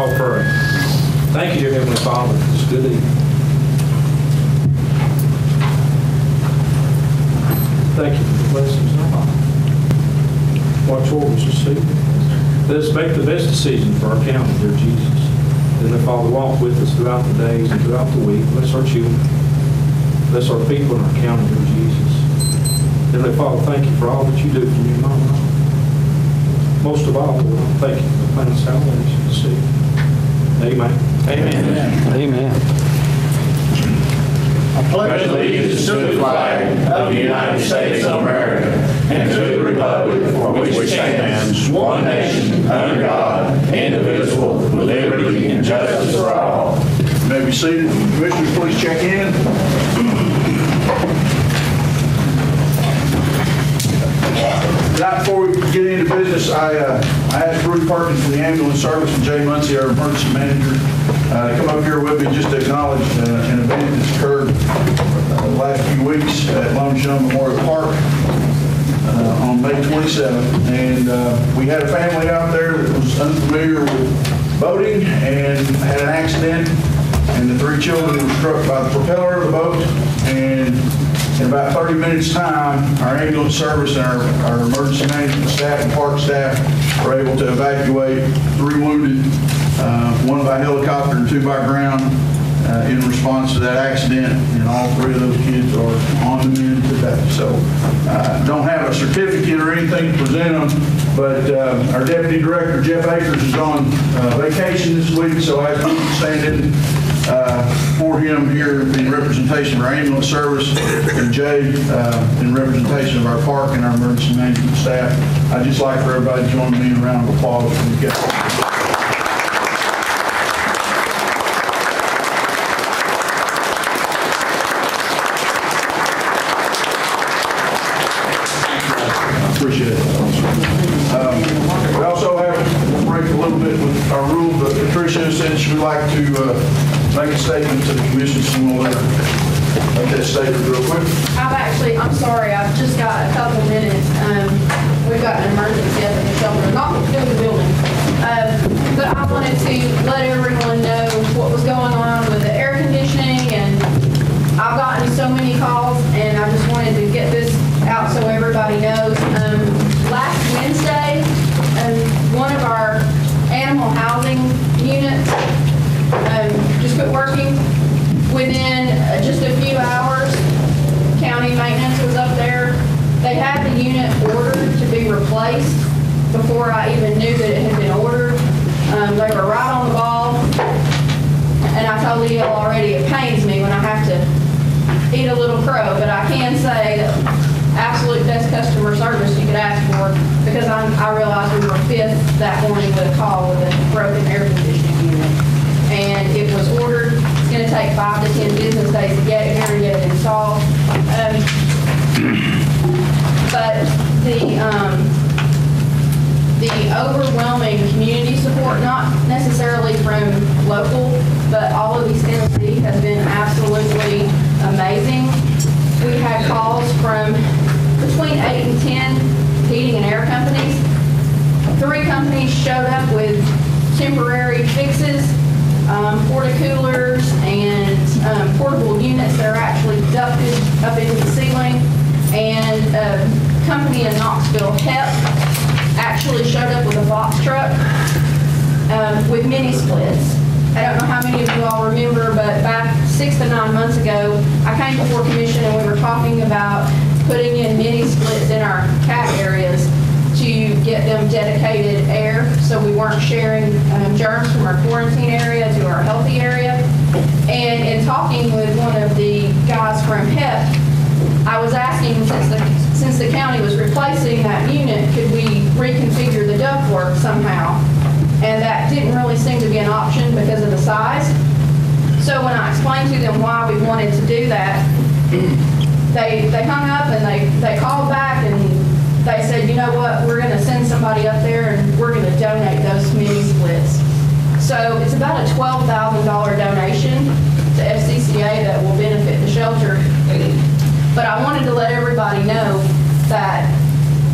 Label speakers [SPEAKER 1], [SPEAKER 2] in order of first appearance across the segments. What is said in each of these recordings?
[SPEAKER 1] All pray. Thank you, dear Heavenly Father, for this good evening. Thank you for the blessings of life. Watch over us this evening. Let us make the best decision for our county, dear Jesus. And then, Father, walk with us throughout the days and throughout the week. Bless our children. Bless our people in our county, dear Jesus. Heavenly Father, thank you for all that you do for me life. Most of all, Lord, thank you for the plan salvation this evening. Amen. Amen.
[SPEAKER 2] Amen.
[SPEAKER 3] I pledge allegiance to the flag of the United States of America and to the republic for which it stands, one nation, under God, indivisible, with liberty and justice for all.
[SPEAKER 4] You May be seated. Commissioners, please check in. Tonight, before we get into business, I uh, I asked Bruce Perkins from the ambulance service and Jay Muncy, our emergency manager, uh, to come up here with me just to acknowledge uh, an event that's occurred uh, the last few weeks at Lone Stone Memorial Park uh, on May 27th. And uh, we had a family out there that was unfamiliar with boating and had an accident. And the three children were struck by the propeller of the boat. And in about 30 minutes' time, our ambulance service and our, our emergency management staff and park staff were able to evacuate three wounded, uh, one by helicopter and two by ground, uh, in response to that accident, and all three of those kids are on the mend today. So, uh, don't have a certificate or anything to present them, but uh, our deputy director, Jeff Akers, is on uh, vacation this week, so I asked him to stand in uh, for him here in representation of our ambulance service, and Jay uh, in representation of our park and our emergency management staff. I'd just like for everybody to join me in a round of applause for these guys. I Appreciate it. Um, We also have, we'll break a little bit with our rule, but Patricia said she would like to uh, make a statement to the commission, so we'll let her make that statement real quick.
[SPEAKER 5] I've actually, I'm sorry, I've just got a couple minutes. Um, We've got an emergency up in the shelter, not through the building. Um, But I wanted to let everyone know what was going on with the air conditioning, and I've gotten so many calls, and I just wanted to get this out so everybody knows. Um, Last Wednesday, um, one of our animal housing units um, just quit working. Within uh, just a few hours, county maintenance was up there. They had the unit ordered to be replaced before I even knew that it had been ordered. Um, They were right on the ball. And I told Leo already, it pains me when I have to eat a little crow, but I can say that absolute best customer service you could ask for because I, I realized we were fifth that morning with a call with a broken air conditioning unit. And it was ordered, it's gonna take five to 10 business days to get it here and get it installed. Um, But the, um, the overwhelming community support, not necessarily from local, but all of East Tennessee has been absolutely amazing. We had calls from between eight and 10 heating and air companies. Three companies showed up with temporary fixes, um, porta-coolers and um, portable units that are actually ducted up into the ceiling. And a company in Knoxville, HEP, actually showed up with a box truck um, with mini splits. I don't know how many of you all remember, but back six to nine months ago, I came before commission and we were talking about putting in mini splits in our cat areas to get them dedicated air, so we weren't sharing um, germs from our quarantine area to our healthy area. And in talking with one of the guys from HEP, I was asking, since the, since the county was replacing that unit, could we reconfigure the ductwork somehow? And that didn't really seem to be an option because of the size. So when I explained to them why we wanted to do that, they, they hung up and they, they called back and they said, you know what, we're gonna send somebody up there and we're gonna donate those mini splits. So it's about a twelve thousand dollar donation to FCCA that will benefit the shelter. But I wanted to let everybody know that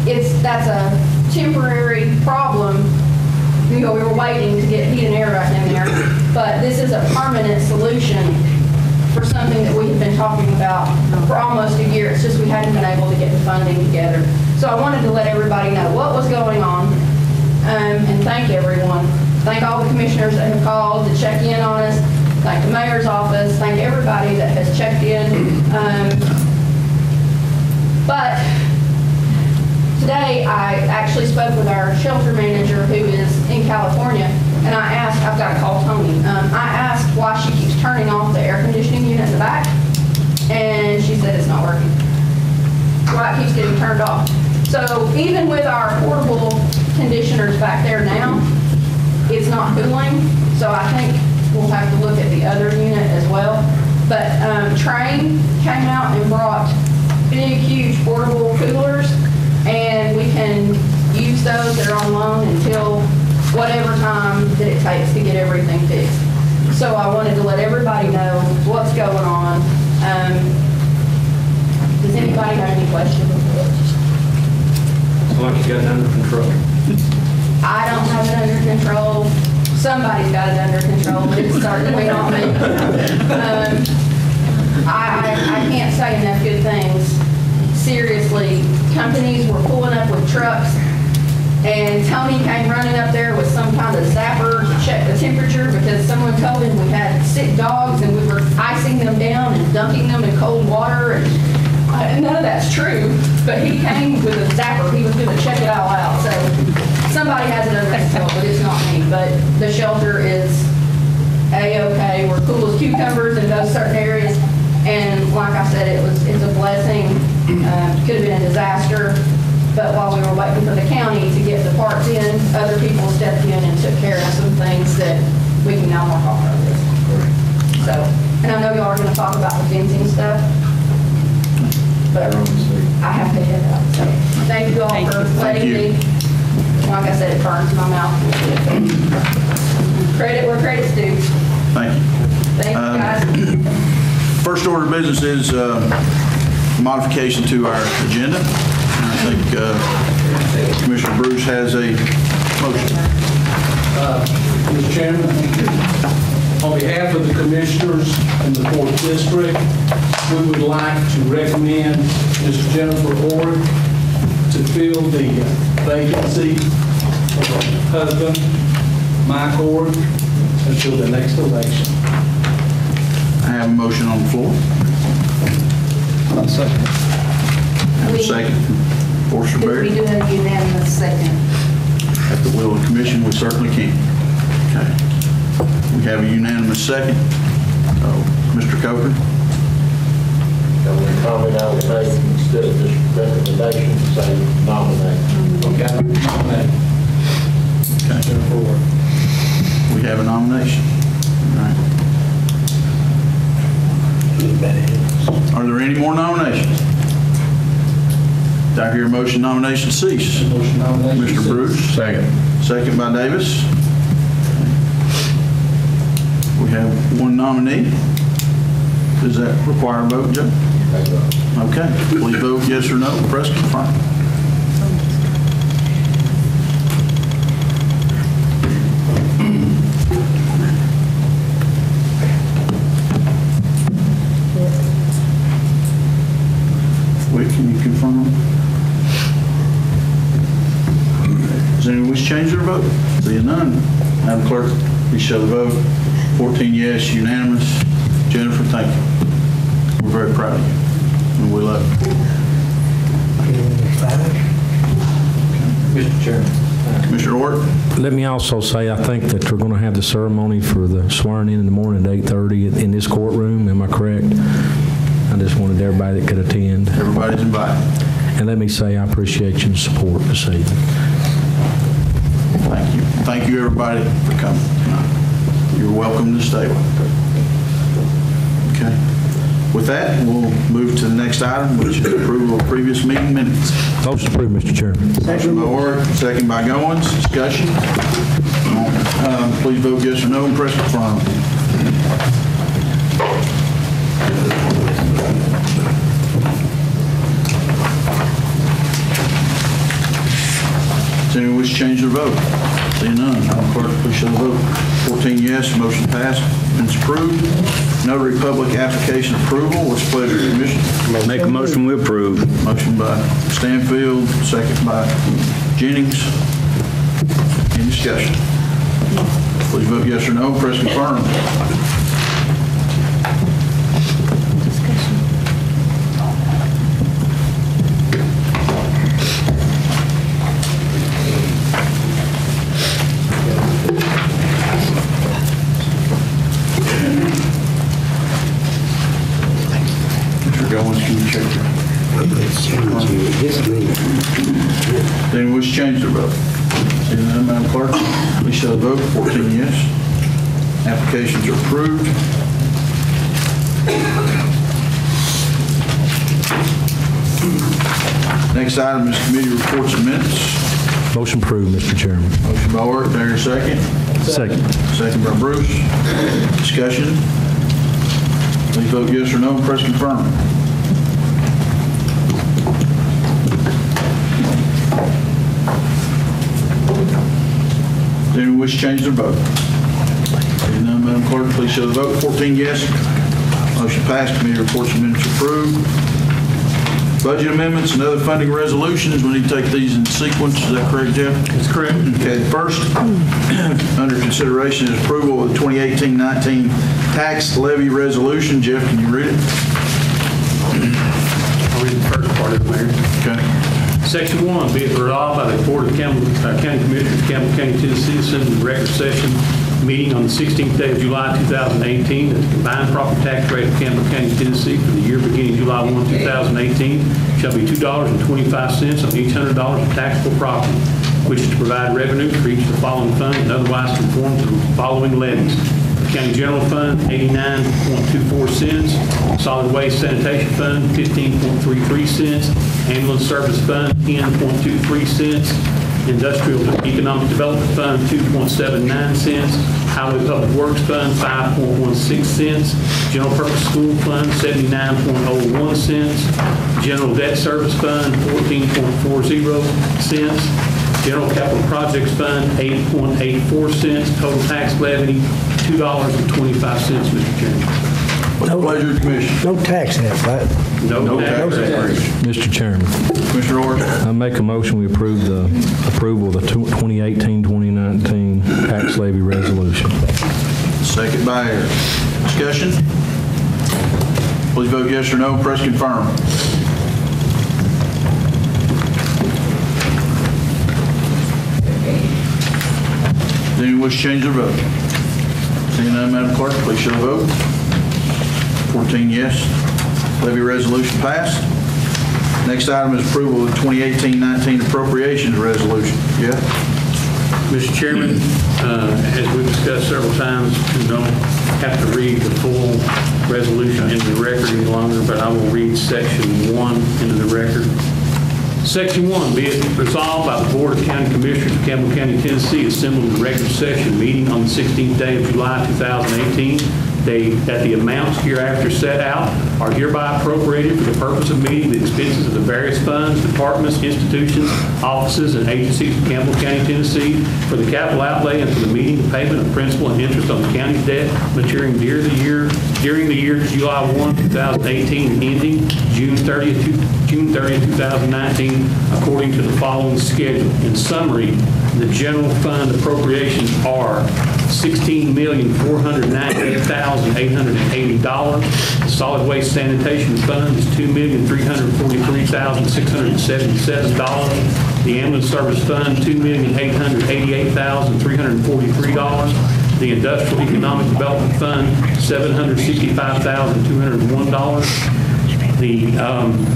[SPEAKER 5] it's, that's a temporary problem. You know, we were waiting to get heat and air right this is a permanent solution for something that we have been talking about for almost a year. It's just we hadn't been able to get the funding together. So I wanted to let everybody know what was going on, um, and thank everyone. Thank all the commissioners that have called to check in on us, thank the mayor's office, thank everybody that has checked in. Um, But today, I actually spoke with our shelter manager who is in California, and I asked, I've got to call Tony, um, I asked why she keeps turning off the air conditioning unit in the back, and she said it's not working. Why it keeps getting turned off. So even with our portable conditioners back there now, it's not cooling, so I think we'll have to look at the other unit as well. But um, Trane came out and brought big, huge portable coolers, and we can use those that are on loan until whatever time that it takes to get everything fixed. So I wanted to let everybody know what's going on. Um, Does anybody have any questions?
[SPEAKER 1] Like you got it under control.
[SPEAKER 5] I don't have it under control. Somebody's got it under control, but it's certainly not me. Um, I, I, I can't say enough good things. Seriously, companies were pulling up with trucks, and Tony came running up there with some kind of zapper to check the temperature because someone told him we had sick dogs and we were icing them down and dunking them in cold water, and none of that's true, but he came with a zapper, he was gonna check it all out, so somebody has it under control, but it's not me, but the shelter is A-okay, we're cool as cucumbers in those certain areas, and like I said, it was, it's a blessing, uh, could have been a disaster, but while we were waiting for the county to get the parts in, other people stepped in and took care of some things that we can now work off. So, and I know y'all are gonna talk about the fencing stuff, but I have to head out, so thank you all for letting
[SPEAKER 4] you.
[SPEAKER 5] me. Like I said, it burns my mouth. Credit where credit's due.
[SPEAKER 4] Thank you.
[SPEAKER 5] Thank you,
[SPEAKER 4] Um,
[SPEAKER 5] guys.
[SPEAKER 4] First order of business is uh, modification to our agenda. And I think uh, Commissioner Bruce has a motion.
[SPEAKER 2] Mr. Chairman, on behalf of the commissioners in the fourth district, we would like to recommend Mr. Jennifer Orr to fill the vacancy of her husband, Mike Orr, until the next election.
[SPEAKER 4] I have a motion on the floor.
[SPEAKER 2] second.
[SPEAKER 4] Have a
[SPEAKER 6] We-
[SPEAKER 4] second. Forster
[SPEAKER 6] If we
[SPEAKER 4] Berry.
[SPEAKER 6] do a unanimous second.
[SPEAKER 4] At the will of the commission, we certainly can. Okay. We have a unanimous second. Oh, so, Mr. Coker?
[SPEAKER 7] The only comment I would make, instead of just recommendation, say nominate.
[SPEAKER 2] Okay, nominate
[SPEAKER 4] Okay.
[SPEAKER 2] Jennifer Orr.
[SPEAKER 4] We have a nomination. All right. Are there any more nominations? Do I hear motion nomination cease?
[SPEAKER 2] Motion nomination.
[SPEAKER 4] Mr. Bruce? Second. Second by Davis. We have one nominee. Does that require a vote, Joe? Okay, please vote yes or no, press confirm. Wait, can you confirm? Does anyone wish to change their vote? Seeing none, Madam Clerk, please show the vote. 14 yes, unanimous. Jennifer, thank you. We're very proud of you, we love you.
[SPEAKER 2] Mr. Chairman.
[SPEAKER 4] Commissioner Orr?
[SPEAKER 8] Let me also say, I think that we're going to have the ceremony for the swearing in in the morning at 8:30 in this courtroom, am I correct? I just wanted everybody that could attend.
[SPEAKER 4] Everybody's invited.
[SPEAKER 8] And let me say, I appreciate your support this evening.
[SPEAKER 4] Thank you. Thank you, everybody, for coming tonight. You're welcome to stay. Okay. With that, we'll move to the next item, which is approval of previous meeting minutes.
[SPEAKER 8] Motion approved, Mr. Chairman.
[SPEAKER 4] Motion by Orr, second by Goins, discussion. Um, Please vote yes or no and press confirm. Does anyone wish to change their vote? Seeing none, Madam Clerk, please show the vote. 14 yes, motion passed, and it's approved. Notary public application approval, what's the pleasure of the commission?
[SPEAKER 9] Make a motion, we approve.
[SPEAKER 4] Motion by Stanfield, second by Jennings. Any discussion? Please vote yes or no, press confirm. Mr. Can you check your... Then which change their vote? Seeing none, Madam Clerk, please show the vote. 14 yes. Applications are approved. Next item is committee reports and minutes.
[SPEAKER 8] Motion approved, Mr. Chairman.
[SPEAKER 4] Motion by Art, there second.
[SPEAKER 8] Second.
[SPEAKER 4] Second by Bruce. Discussion. Please vote yes or no, and press confirm. Anyone wish to change their vote? Seeing none, Madam Clerk, please show the vote. 14 yes. Motion passed. Committee reports and minutes approved. Budget amendments and other funding resolutions, we need to take these in sequence. Is that correct, Jeff?
[SPEAKER 6] That's correct.
[SPEAKER 4] Okay, first under consideration is approval of the 2018-19 tax levy resolution. Jeff, can you read it?
[SPEAKER 6] I'll read the first part of it, Mayor.
[SPEAKER 4] Okay.
[SPEAKER 6] Section 1, be it resolved by the Board of Campbell uh, County Commissioners, of Campbell County, Tennessee, in regular session meeting on the 16th day of July 2018, that the combined property tax rate of Campbell County, Tennessee for the year beginning July 1, 2018 shall be $2.25 on each $100 of taxable property, which is to provide revenue for each of the following funds and otherwise conform to the following levies. County General Fund, 89.24 cents. Solid Waste Sanitation Fund, 15.33 cents. Ambulance Service Fund, 10.23 cents. Industrial Economic Development Fund, 2.79 cents. Highway Public Works Fund, 5.16 cents. General Purpose School Fund, 79.01 cents. General Debt Service Fund, 14.40 cents. General Capital Projects Fund, 8.84 cents. Total tax levy, $2.25, Mr. Chairman.
[SPEAKER 4] What's the pleasure of the commission?
[SPEAKER 10] No tax act, right?
[SPEAKER 6] No tax levy.
[SPEAKER 8] Mr. Chairman,
[SPEAKER 4] Commissioner Orr?
[SPEAKER 8] I make a motion, we approve the approval of the 2018-2019 tax levy resolution.
[SPEAKER 4] Second by Eric. Discussion? Please vote yes or no, press confirm. Anyone wish to change their vote? Seeing none, Madam Clerk, please show the vote. 14 yes. Levy resolution passed. Next item is approval of the 2018-19 appropriations resolution. Jeff?
[SPEAKER 6] Mr. Chairman, uh, as we've discussed several times, you don't have to read the full resolution into the record any longer, but I will read section one into the record. Section one, be it resolved by the Board of County Commissioners of Campbell County, Tennessee, assembled in regular session meeting on the 16th day of July 2018, they- that the amounts hereafter set out are hereby appropriated for the purpose of meeting the expenses of the various funds, departments, institutions, offices, and agencies of Campbell County, Tennessee for the capital outlay and for the meeting the payment of principal and interest on the county's debt maturing during the year, during the year July 1, 2018, and ending June 30th, June 30th, 2019, according to the following schedule. In summary, the general fund appropriations are $16,498,880. The solid waste sanitation fund is $2,343,677. The ambulance service fund, $2,888,343. The industrial economic development fund, $765,201. The um,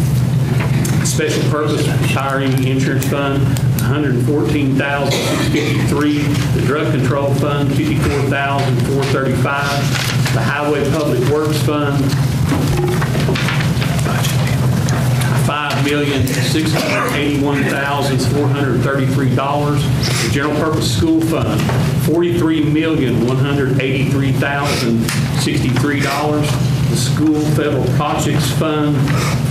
[SPEAKER 6] Special Purpose Retiree Insurance Fund, $114,653. The Drug Control Fund, 54,435. The Highway Public Works Fund, $5,681,433. The General Purpose School Fund, $43,183,063. The School Federal Projects Fund,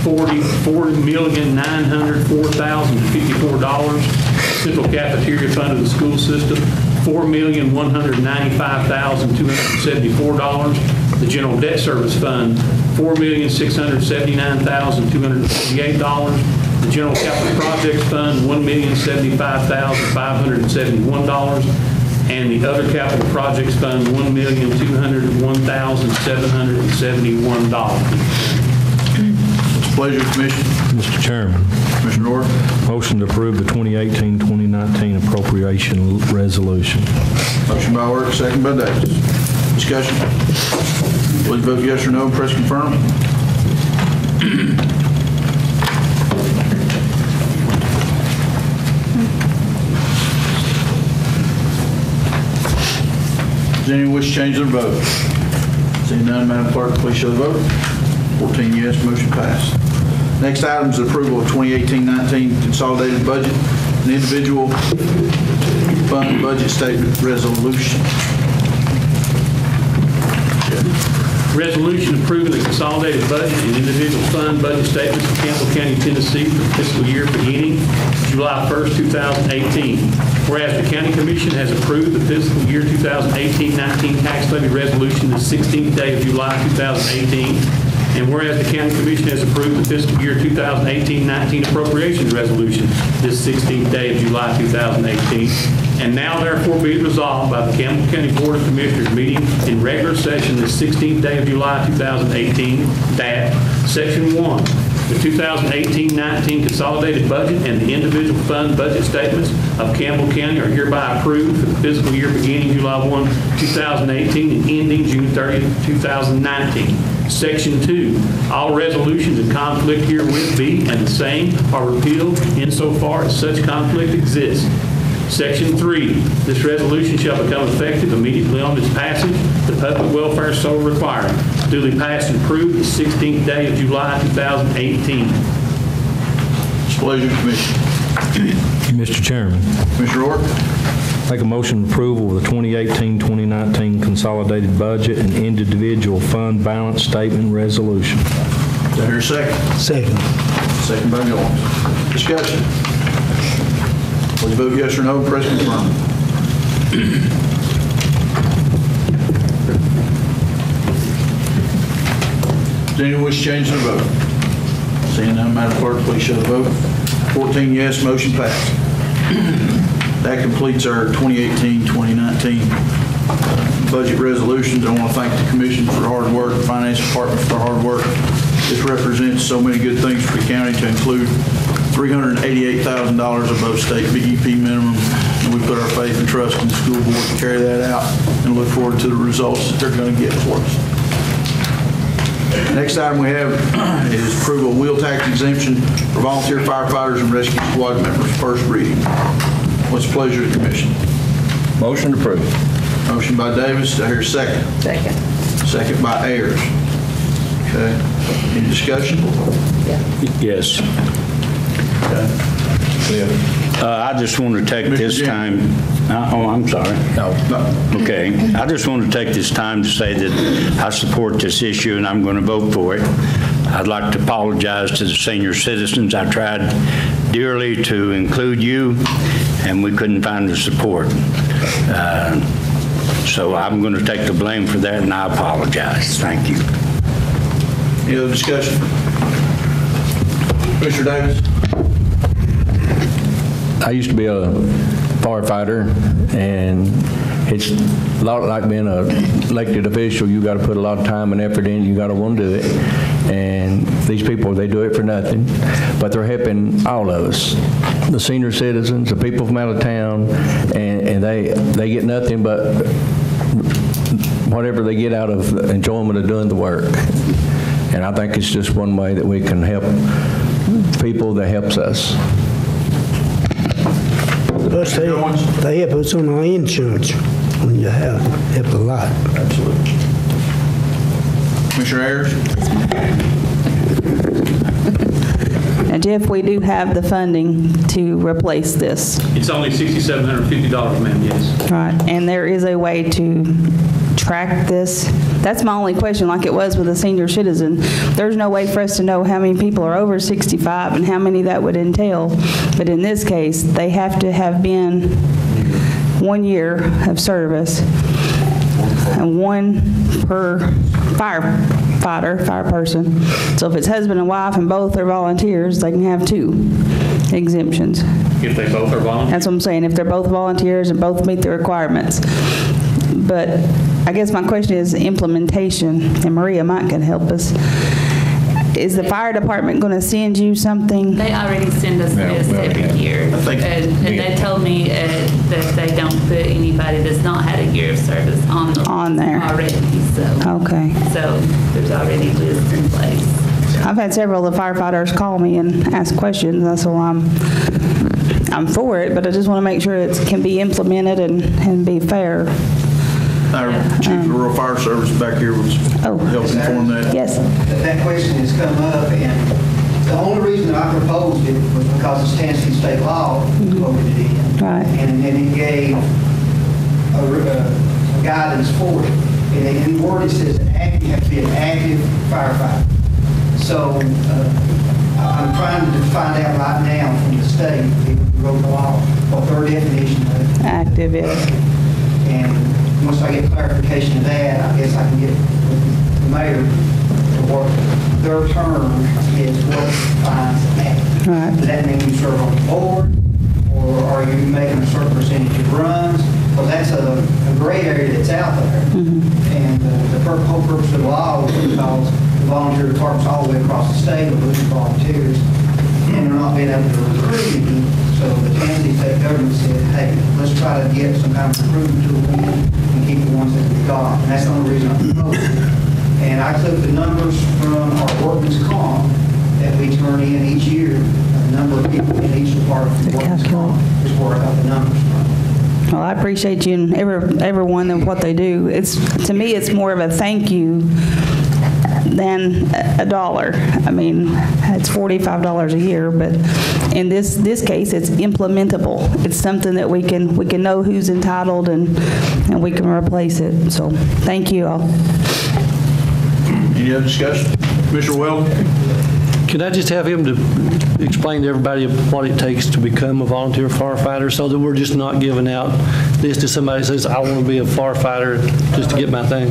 [SPEAKER 6] $44,904,054. Central Cafeteria Fund of the school system, $4,195,274. The General Debt Service Fund, $4,679,248. The General Capital Projects Fund, $1,075,571. And the Other Capital Projects Fund, $1,201,771.
[SPEAKER 4] Pleasure, Commission.
[SPEAKER 8] Mr. Chairman,
[SPEAKER 4] Commissioner Orr?
[SPEAKER 8] motion to approve the 2018-2019 appropriation resolution.
[SPEAKER 4] Motion by Orr, second by Davis. Discussion. Please vote yes or no, press confirm. Does anyone wish to change their vote? Seeing none, Madam Clerk, please show the vote. 14 yes, motion passed. Next item is approval of 2018-19 consolidated budget and individual fund budget statement resolution.
[SPEAKER 6] Resolution approving the consolidated budget and individual fund budget statements of Campbell County, Tennessee for the fiscal year beginning July 1st, 2018. Whereas the county commission has approved the fiscal year 2018-19 tax levy resolution the 16th day of July 2018, and whereas the county commission has approved the fiscal year 2018-19 appropriations resolution this 16th day of July 2018, and now therefore be it resolved by the Campbell County Board of Commissioners meeting in regular session the 16th day of July 2018, that Section 1, the 2018-19 consolidated budget and the individual fund budget statements of Campbell County are hereby approved for the fiscal year beginning July 1, 2018 and ending June 30, 2019. Section 2, all resolutions in conflict herewith be and the same are repealed insofar as such conflict exists. Section 3, this resolution shall become effective immediately on its passage, the public welfare so requiring. Duly passed and approved the 16th day of July 2018.
[SPEAKER 4] It's pleasure, Commission.
[SPEAKER 8] Mr. Chairman,
[SPEAKER 4] Commissioner Orr?
[SPEAKER 8] Make a motion approval of the 2018-2019 consolidated budget and individual fund balance statement resolution.
[SPEAKER 4] Is there a second?
[SPEAKER 10] Second.
[SPEAKER 4] Second by Goins. Discussion. Please vote yes or no, press confirm. Does anyone wish to change their vote? Seeing none, Madam Clerk, please show the vote. 14 yes, motion passed. That completes our 2018-2019 budget resolutions. I want to thank the commission for hard work, the finance department for hard work. This represents so many good things for the county to include $388,000 above state BEP minimum. And we put our faith and trust in the school board to carry that out and look forward to the results that they're going to get for us. Next item we have is approval of wheel tax exemption for volunteer firefighters and rescue squad members, first reading. What's the pleasure of the commission?
[SPEAKER 3] Motion approved.
[SPEAKER 4] Motion by Davis, do I hear a second?
[SPEAKER 10] Second.
[SPEAKER 4] Second by Ayers. Okay, any discussion?
[SPEAKER 3] Yes. Uh, I just want to take
[SPEAKER 4] Mr.
[SPEAKER 3] this
[SPEAKER 4] Jim.
[SPEAKER 3] time, Uh, oh, I'm sorry.
[SPEAKER 4] No.
[SPEAKER 3] Okay, I just want to take this time to say that I support this issue and I'm going to vote for it. I'd like to apologize to the senior citizens. I tried dearly to include you, and we couldn't find the support. Uh, So I'm going to take the blame for that, and I apologize. Thank you.
[SPEAKER 4] Any other discussion? Commissioner Davis?
[SPEAKER 11] I used to be a firefighter, and it's a lot like being a elected official. You got to put a lot of time and effort in. You got to want to do it. And these people, they do it for nothing, but they're helping all of us, the senior citizens, the people from out of town, and, and they they get nothing but whatever they get out of the enjoyment of doing the work. And I think it's just one way that we can help people that helps us.
[SPEAKER 10] Plus, they, they help us on our insurance when you have, help a lot.
[SPEAKER 4] Absolutely. Commissioner Ayers?
[SPEAKER 12] Jeff, we do have the funding to replace this,
[SPEAKER 6] It's only $6,750, ma'am, yes.
[SPEAKER 12] right? And there is a way to track this? That's my only question, like it was with a senior citizen. There's no way for us to know how many people are over 65 and how many that would entail. But in this case, they have to have been one year of service and one per firefighter, fire person. So if it's husband and wife and both are volunteers, they can have two exemptions.
[SPEAKER 6] If they both are volunteers.
[SPEAKER 12] That's what I'm saying, if they're both volunteers and both meet the requirements. But I guess my question is implementation, and Maria might can help us. Is the fire department going to send you something?
[SPEAKER 13] They already send us
[SPEAKER 3] Yeah,
[SPEAKER 13] this
[SPEAKER 3] we
[SPEAKER 13] every
[SPEAKER 3] have.
[SPEAKER 13] year. And and they tell me uh, that they don't put anybody that's not had a year of service on the.
[SPEAKER 12] On there.
[SPEAKER 13] Already, so,
[SPEAKER 12] Okay.
[SPEAKER 13] so there's already lists in place.
[SPEAKER 12] I've had several of the firefighters call me and ask questions, that's why I'm, I'm for it, but I just want to make sure it can be implemented and, and be fair.
[SPEAKER 4] Our chief of rural fire service back here was
[SPEAKER 12] Oh.
[SPEAKER 4] helping form that.
[SPEAKER 12] Yes,
[SPEAKER 14] that that question has come up, and the only reason I proposed it was because it's Tennessee state law voted it in.
[SPEAKER 12] Right.
[SPEAKER 14] And then it gave a re- a guidance for it. And in the word, it says that act- you have to be an active firefighter. So uh, I- I'm trying to find out right now from the state, if we wrote the law, what their definition of
[SPEAKER 12] active, yes.
[SPEAKER 14] and once I get clarification of that, I guess I can get the mayor to work. Their term is what defines active.
[SPEAKER 12] Right.
[SPEAKER 14] Does that mean you serve on the board, or are you making a certain percentage of runs? Well, that's a a gray area that's out there. And uh, the whole purpose of the law was because the volunteer departments all the way across the state are losing volunteers, and they're not being able to recruit any. So the Tennessee state government said, hey, let's try to get some kind of recruitment tool in and keep the ones that we got. And that's the only reason I proposed it. And I took the numbers from our workman's comp that we turn in each year, the number of people in each department for workman's comp, is where I got the numbers from.
[SPEAKER 12] Well, I appreciate you and every, everyone and what they do. It's, to me, it's more of a thank you than a a dollar. I mean, it's $45 a year, but in this, this case, it's implementable. It's something that we can, we can know who's entitled and, and we can replace it. So, thank you all.
[SPEAKER 4] Any other discussion? Commissioner Weld?
[SPEAKER 15] Can I just have him to explain to everybody what it takes to become a volunteer firefighter so that we're just not giving out this to somebody that says, I want to be a firefighter just to get my thing?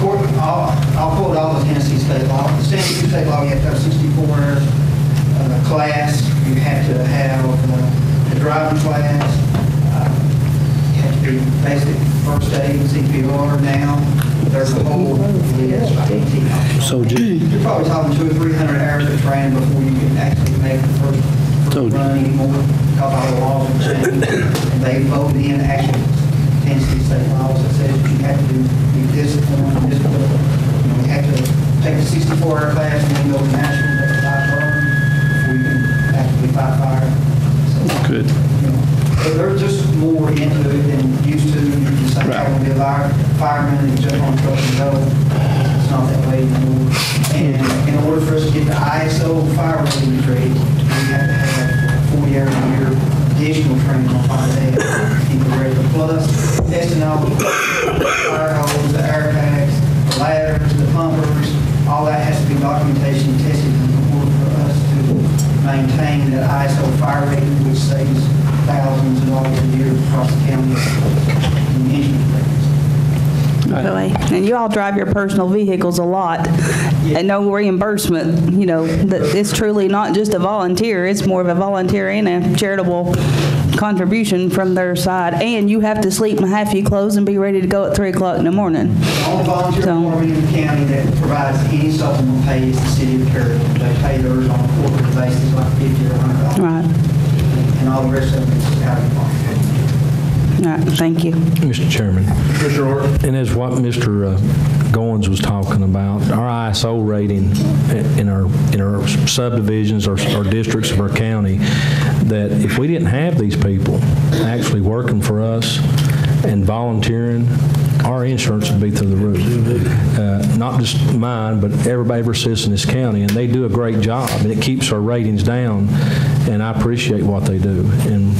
[SPEAKER 14] Court, I'll, I'll quote all the Tennessee state law. The Tennessee state law, you have to have 64 uh, class, you have to have uh, the driving class, uh, you have to be basic first aid, CPR now. There's a whole list. I can't keep up.
[SPEAKER 15] So
[SPEAKER 14] You're probably talking two or 300 hours of training before you can actually make the first
[SPEAKER 15] So-
[SPEAKER 14] run anymore, because all the laws have changed. And they voted in actually Tennessee state laws that says you have to be disciplined, and disciplined. You know, You have to take a 64-hour class and then go to national, take a five before you can actually fight fire. So,
[SPEAKER 15] Good.
[SPEAKER 14] you know, They're they're just more into it than used to. You can say, I want to be a fire- fireman and jump on a truck and go. It's not that way anymore. And in order for us to get the ISO fire rating grade, we have to have 40 hours a year additional training on fire day. Keep it ready. Plus, testing all the fire hoses, the air packs, the ladders, the pumpers, all that has to be documentation tested in order for us to maintain that ISO fire rating, which saves thousands of dollars a year across the county in insurance rates.
[SPEAKER 12] Really. And you all drive your personal vehicles a lot, and no reimbursement, you know, that it's truly not just a volunteer, it's more of a volunteer and a charitable contribution from their side, and you have to sleep in half your clothes and be ready to go at 3 o'clock in the morning.
[SPEAKER 14] The only volunteer
[SPEAKER 12] So-
[SPEAKER 14] department in the county that provides any supplement pay is the city of Carrollton. They pay theirs on a quarterly basis, like 50 or 100 dollars.
[SPEAKER 12] Right,
[SPEAKER 14] And all the rest of it is out of pocket.
[SPEAKER 12] right, thank you.
[SPEAKER 8] Mr. Chairman.
[SPEAKER 4] Commissioner Orr?
[SPEAKER 8] And as what Mr. uh, Goins was talking about, our ISO rating in our, in our subdivisions or or districts of our county, that if we didn't have these people actually working for us and volunteering, our insurance would be through the roof. Uh, Not just mine, but everybody, every citizen in this county, and they do a great job, and it keeps our ratings down, and I appreciate what they do. And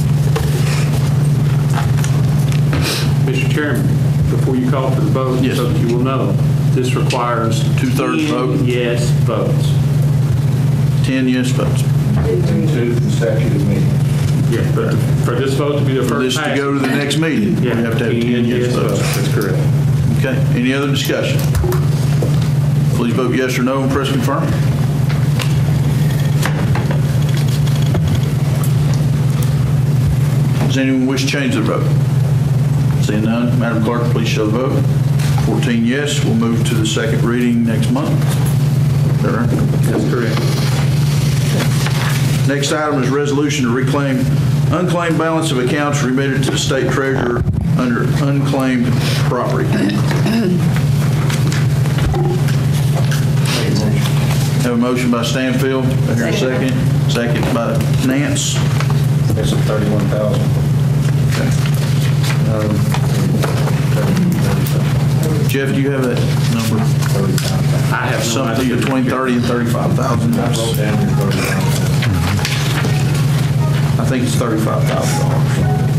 [SPEAKER 6] Mr. Chairman, before you call for the vote,
[SPEAKER 4] Yes.
[SPEAKER 6] so that you will know, this requires...
[SPEAKER 4] Two-thirds
[SPEAKER 6] 10
[SPEAKER 4] vote?
[SPEAKER 6] Yes votes.
[SPEAKER 4] 10 yes votes.
[SPEAKER 7] Two consecutive meetings.
[SPEAKER 6] Yeah, but for this vote to be the
[SPEAKER 4] For
[SPEAKER 6] first
[SPEAKER 4] this to go to the next meeting, we
[SPEAKER 6] Yeah,
[SPEAKER 4] have to have 10 yes votes.
[SPEAKER 6] That's correct.
[SPEAKER 4] Okay, any other discussion? Please vote yes or no and press confirm. Does anyone wish to change their vote? Seeing none, Madam Clerk, please show the vote. 14 yes, we'll move to the second reading next month. Is that right?
[SPEAKER 6] That's correct.
[SPEAKER 4] Next item is resolution to reclaim unclaimed balance of accounts remitted to the state treasurer under unclaimed property. Have a motion by Stanfield, I hear a second. Second by Nance.
[SPEAKER 7] It's at 31,000.
[SPEAKER 4] Jeff, do you have that number?
[SPEAKER 6] I have
[SPEAKER 4] Something
[SPEAKER 6] idea.
[SPEAKER 4] between 30 and 35,000.
[SPEAKER 7] I wrote down here 30,000.
[SPEAKER 4] I think it's $35,000.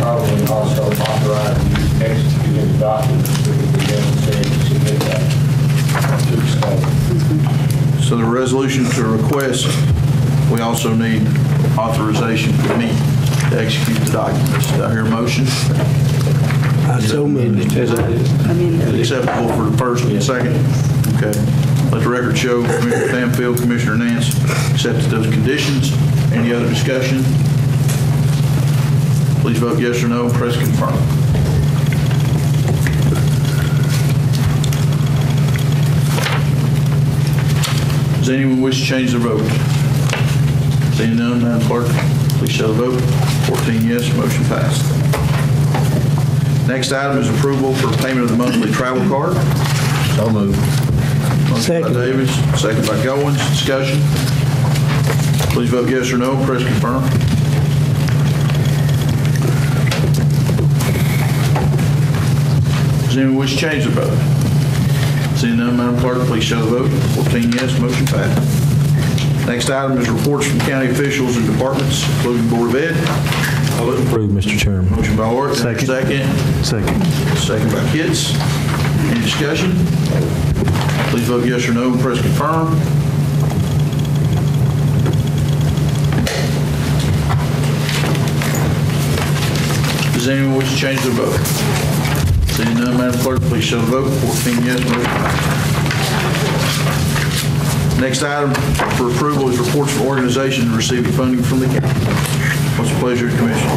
[SPEAKER 7] Motion, also authorized you to documents that would be necessary submit that to the state.
[SPEAKER 4] So the resolution to request, we also need authorization for me to execute the documents. Do I hear a motion?
[SPEAKER 10] I so moved.
[SPEAKER 12] I mean,
[SPEAKER 4] Acceptable for the first and second? Okay. Let the record show Commissioner Stanfield, Commissioner Nance accepted those conditions. Any other discussion? Please vote yes or no, press confirm. Does anyone wish to change their vote? Seeing none, Madam Clerk, please show the vote. 14 yes, motion passed. Next item is approval for payment of the monthly travel card. So moved. Motion by
[SPEAKER 10] Second.
[SPEAKER 4] Davis, second by Goins. Discussion. Please vote yes or no, press confirm. Does anyone wish to change their vote? Seeing none, Madam Clerk, please show the vote. 14 yes, motion passed. Next item is reports from county officials and departments, including Board of Ed.
[SPEAKER 8] Approved, Mr. Chairman.
[SPEAKER 4] Motion by Orr, second. Second.
[SPEAKER 8] Second.
[SPEAKER 4] Second by Kitts. Any discussion? Please vote yes or no and press confirm. Does anyone wish to change their vote? Seeing none, Madam Clerk, please show the vote. 14 yes, motion passed. Next item for approval is reports from organizations receiving funding from the county. What's the pleasure of the commission?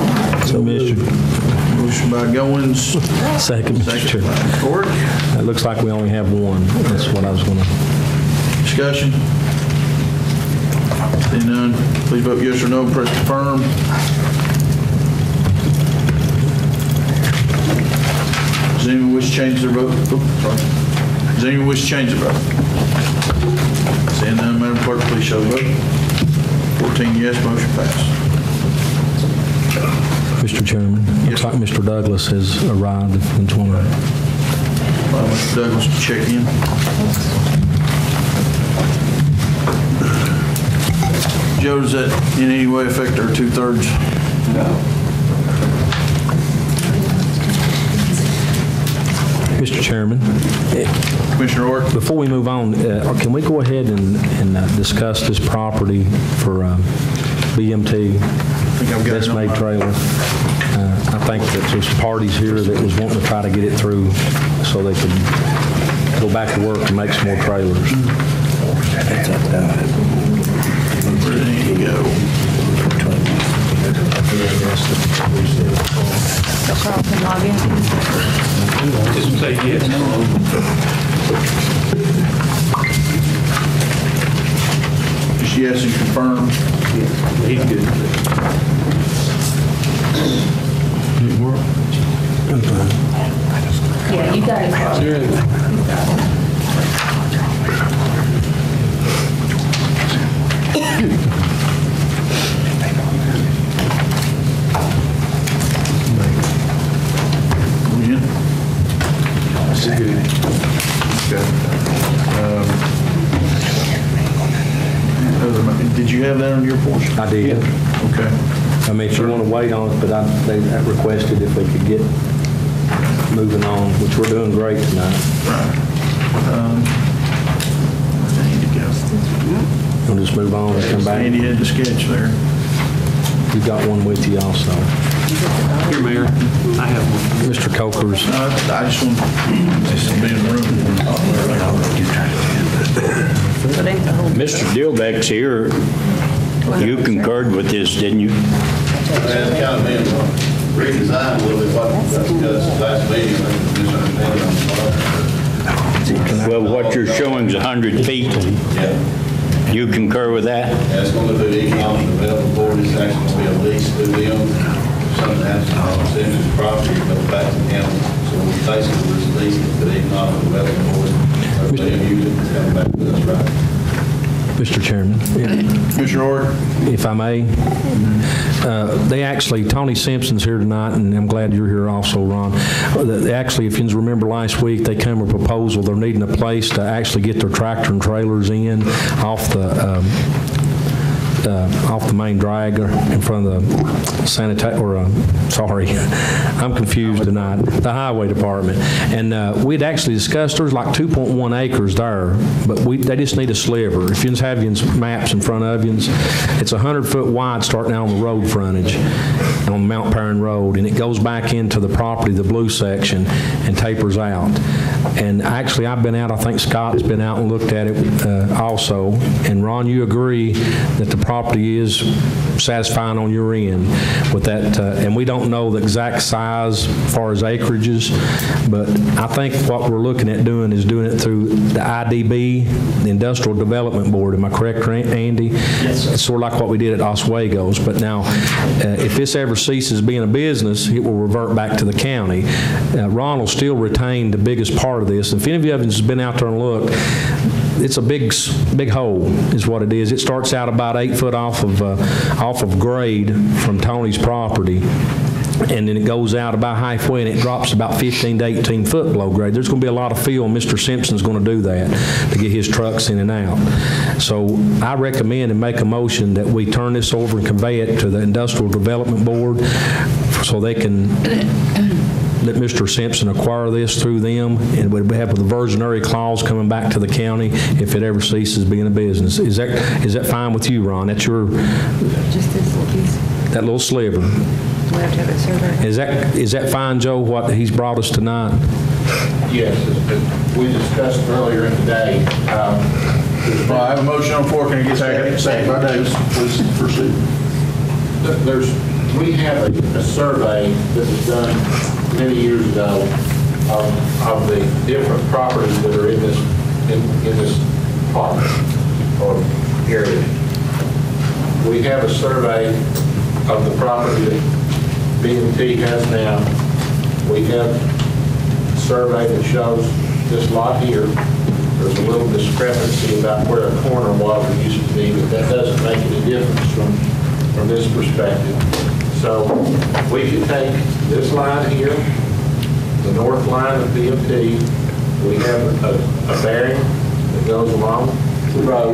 [SPEAKER 8] So.
[SPEAKER 4] Motion by Goins,
[SPEAKER 8] Second, Mr.
[SPEAKER 4] second
[SPEAKER 8] Chairman.
[SPEAKER 4] by.
[SPEAKER 8] It looks like we only have one. That's what I was going to,
[SPEAKER 4] Discussion? Seeing none, please vote yes or no, press confirm. Does anyone wish to change their vote? Oop, sorry. Does anyone wish to change their vote? Seeing none, Madam Clerk, please show the vote. 14 yes, motion passed.
[SPEAKER 8] Mr. Chairman. Looks like Mr. Douglas has arrived, if you want to.
[SPEAKER 4] Allow Mr. Douglas to check in. Joe, does that in any way affect our two-thirds? No.
[SPEAKER 8] Mr. Chairman,
[SPEAKER 4] Commissioner Orr?
[SPEAKER 8] before we move on, uh, can we go ahead and and uh, discuss this property for um, BMT?
[SPEAKER 4] Think I've got it
[SPEAKER 8] Best
[SPEAKER 4] on
[SPEAKER 8] made
[SPEAKER 4] my-
[SPEAKER 8] trailer. Uh, I think that there's parties here that was wanting to try to get it through so they could go back to work and make some more trailers.
[SPEAKER 4] There you go.
[SPEAKER 12] so Carl can log in.
[SPEAKER 6] Just say yes.
[SPEAKER 4] Just yes and confirm.
[SPEAKER 6] He's good.
[SPEAKER 13] Yeah, you got it.
[SPEAKER 4] We in? Okay. Did you have that on your portion?
[SPEAKER 8] I did.
[SPEAKER 4] Okay.
[SPEAKER 8] I mean, if you want to wait on it, but I, they I requested if we could get moving on, which we're doing great tonight.
[SPEAKER 4] Um, I need to go.
[SPEAKER 8] We'll just move on and come back.
[SPEAKER 4] Andy had the sketch there.
[SPEAKER 8] You've got one with you also.
[SPEAKER 6] Here, Mayor, I have one.
[SPEAKER 8] Mr. Coker's.
[SPEAKER 4] Uh, I just want to be in the room.
[SPEAKER 3] Mr. Dillbeck's here. You concurred with this, didn't you? Well, what you're showing is 100 feet. You concur with that?
[SPEAKER 16] that's going to be the economic development board, it's actually going to be a lease to them, something that's uh, on percentage property, but back to the county. So basically to the economic development board,
[SPEAKER 8] Mr. Chairman.
[SPEAKER 4] Commissioner Orr?
[SPEAKER 8] If I may, uh, they actually, Tony Simpson's here tonight, and I'm glad you're here also, Ron. Uh, they- Actually, if you remember last week, they came with a proposal, they're needing a place to actually get their tractor and trailers in off the, um, uh, off the main drag in front of the sanita, or, uh, sorry, I'm confused tonight, the highway department. And uh, we'd actually discussed, there's like 2.1 acres there, but we, they just need a sliver. If you have your maps in front of you, it's 100 foot wide starting out on the road frontage, on Mount Perrin Road, and it goes back into the property, the blue section, and tapers out. And actually, I've been out, I think Scott's been out and looked at it uh, also, and Ron, you agree that the property is satisfying on your end with that, uh, and we don't know the exact size as far as acreages, but I think what we're looking at doing is doing it through the IDB, the Industrial Development Board. Am I correct, Andy? Yes, sir. It's sort of like what we did at Oswego's, but now, uh, if this ever ceases being a business, it will revert back to the county. Uh, Ron will still retain the biggest part of this. If any of you have been out there and looked, it's a big, big hole, is what it is. It starts out about eight foot off of, uh, off of grade from Tony's property, and then it goes out about halfway, and it drops about 15 to 18 foot below grade. There's going to be a lot of fill, Mr. Simpson's going to do that to get his trucks in and out. So I recommend and make a motion that we turn this over and convey it to the Industrial Development Board so they can let Mr. Simpson acquire this through them, and would have a diversionary clause coming back to the county if it ever ceases being a business. Is that, is that fine with you, Ron? That's your,
[SPEAKER 17] Just this little piece.
[SPEAKER 8] that little sliver?
[SPEAKER 17] We have to have it surveyed.
[SPEAKER 8] Is that, is that fine, Joe, what he's brought us tonight?
[SPEAKER 7] Yes, as- as we discussed earlier in the day, um,
[SPEAKER 4] Well, I have a motion on the floor, can I get a second? Second by Davis, please proceed.
[SPEAKER 7] There's, we have a, a survey that was done many years ago of, of the different properties that are in this, in, in this park or area. We have a survey of the property that B and T has now. We have a survey that shows this lot here. There's a little discrepancy about where a corner was used to be, but that doesn't make any difference from, from this perspective. So we can take this line here, the north line of BMT, we have a, a bearing that goes along the road.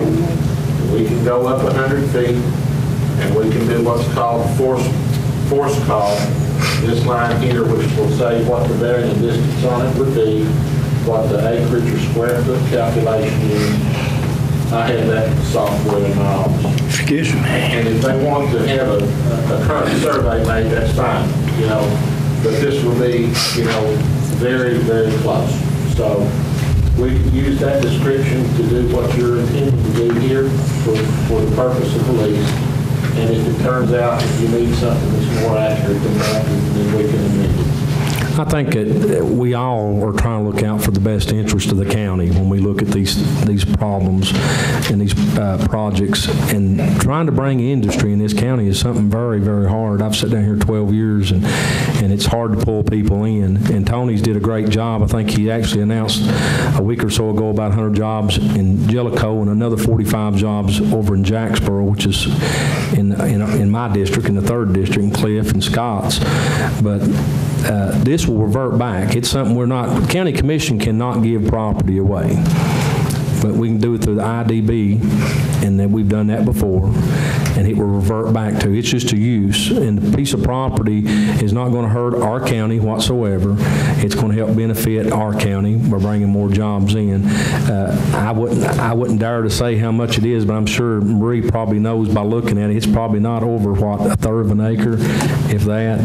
[SPEAKER 7] We can go up 100 feet, and we can do what's called force, force call. This line here, which will say what the bearing and distance on it would be, what the acreage or square foot calculation is. I have that software in my office.
[SPEAKER 3] Excuse me.
[SPEAKER 7] And if they want to have a, a current survey made, that's fine, you know, but this will be, you know, very, very close. So we use that description to do what you're intending to do here for, for the purpose of the lease. And if it turns out if you need something that's more accurate than that, then we can amend it.
[SPEAKER 8] I think that we all are trying to look out for the best interest of the county when we look at these, these problems and these uh, projects. And trying to bring industry in this county is something very, very hard. I've sat down here 12 years, and, and it's hard to pull people in. And Tony's did a great job. I think he actually announced a week or so ago about 100 jobs in Jellico and another 45 jobs over in Jacksboro, which is in, in, in my district, in the third district, in Cliff and Scotts. But uh, this will revert back. It's something we're not, county commission cannot give property away. but we can do it through the IDB, and that we've done that before, and it will revert back to, it's just a use, and the piece of property is not going to hurt our county whatsoever. It's going to help benefit our county by bringing more jobs in. Uh, I wouldn't, I wouldn't dare to say how much it is, but I'm sure Marie probably knows by looking at it, it's probably not over, what, a third of an acre, if that.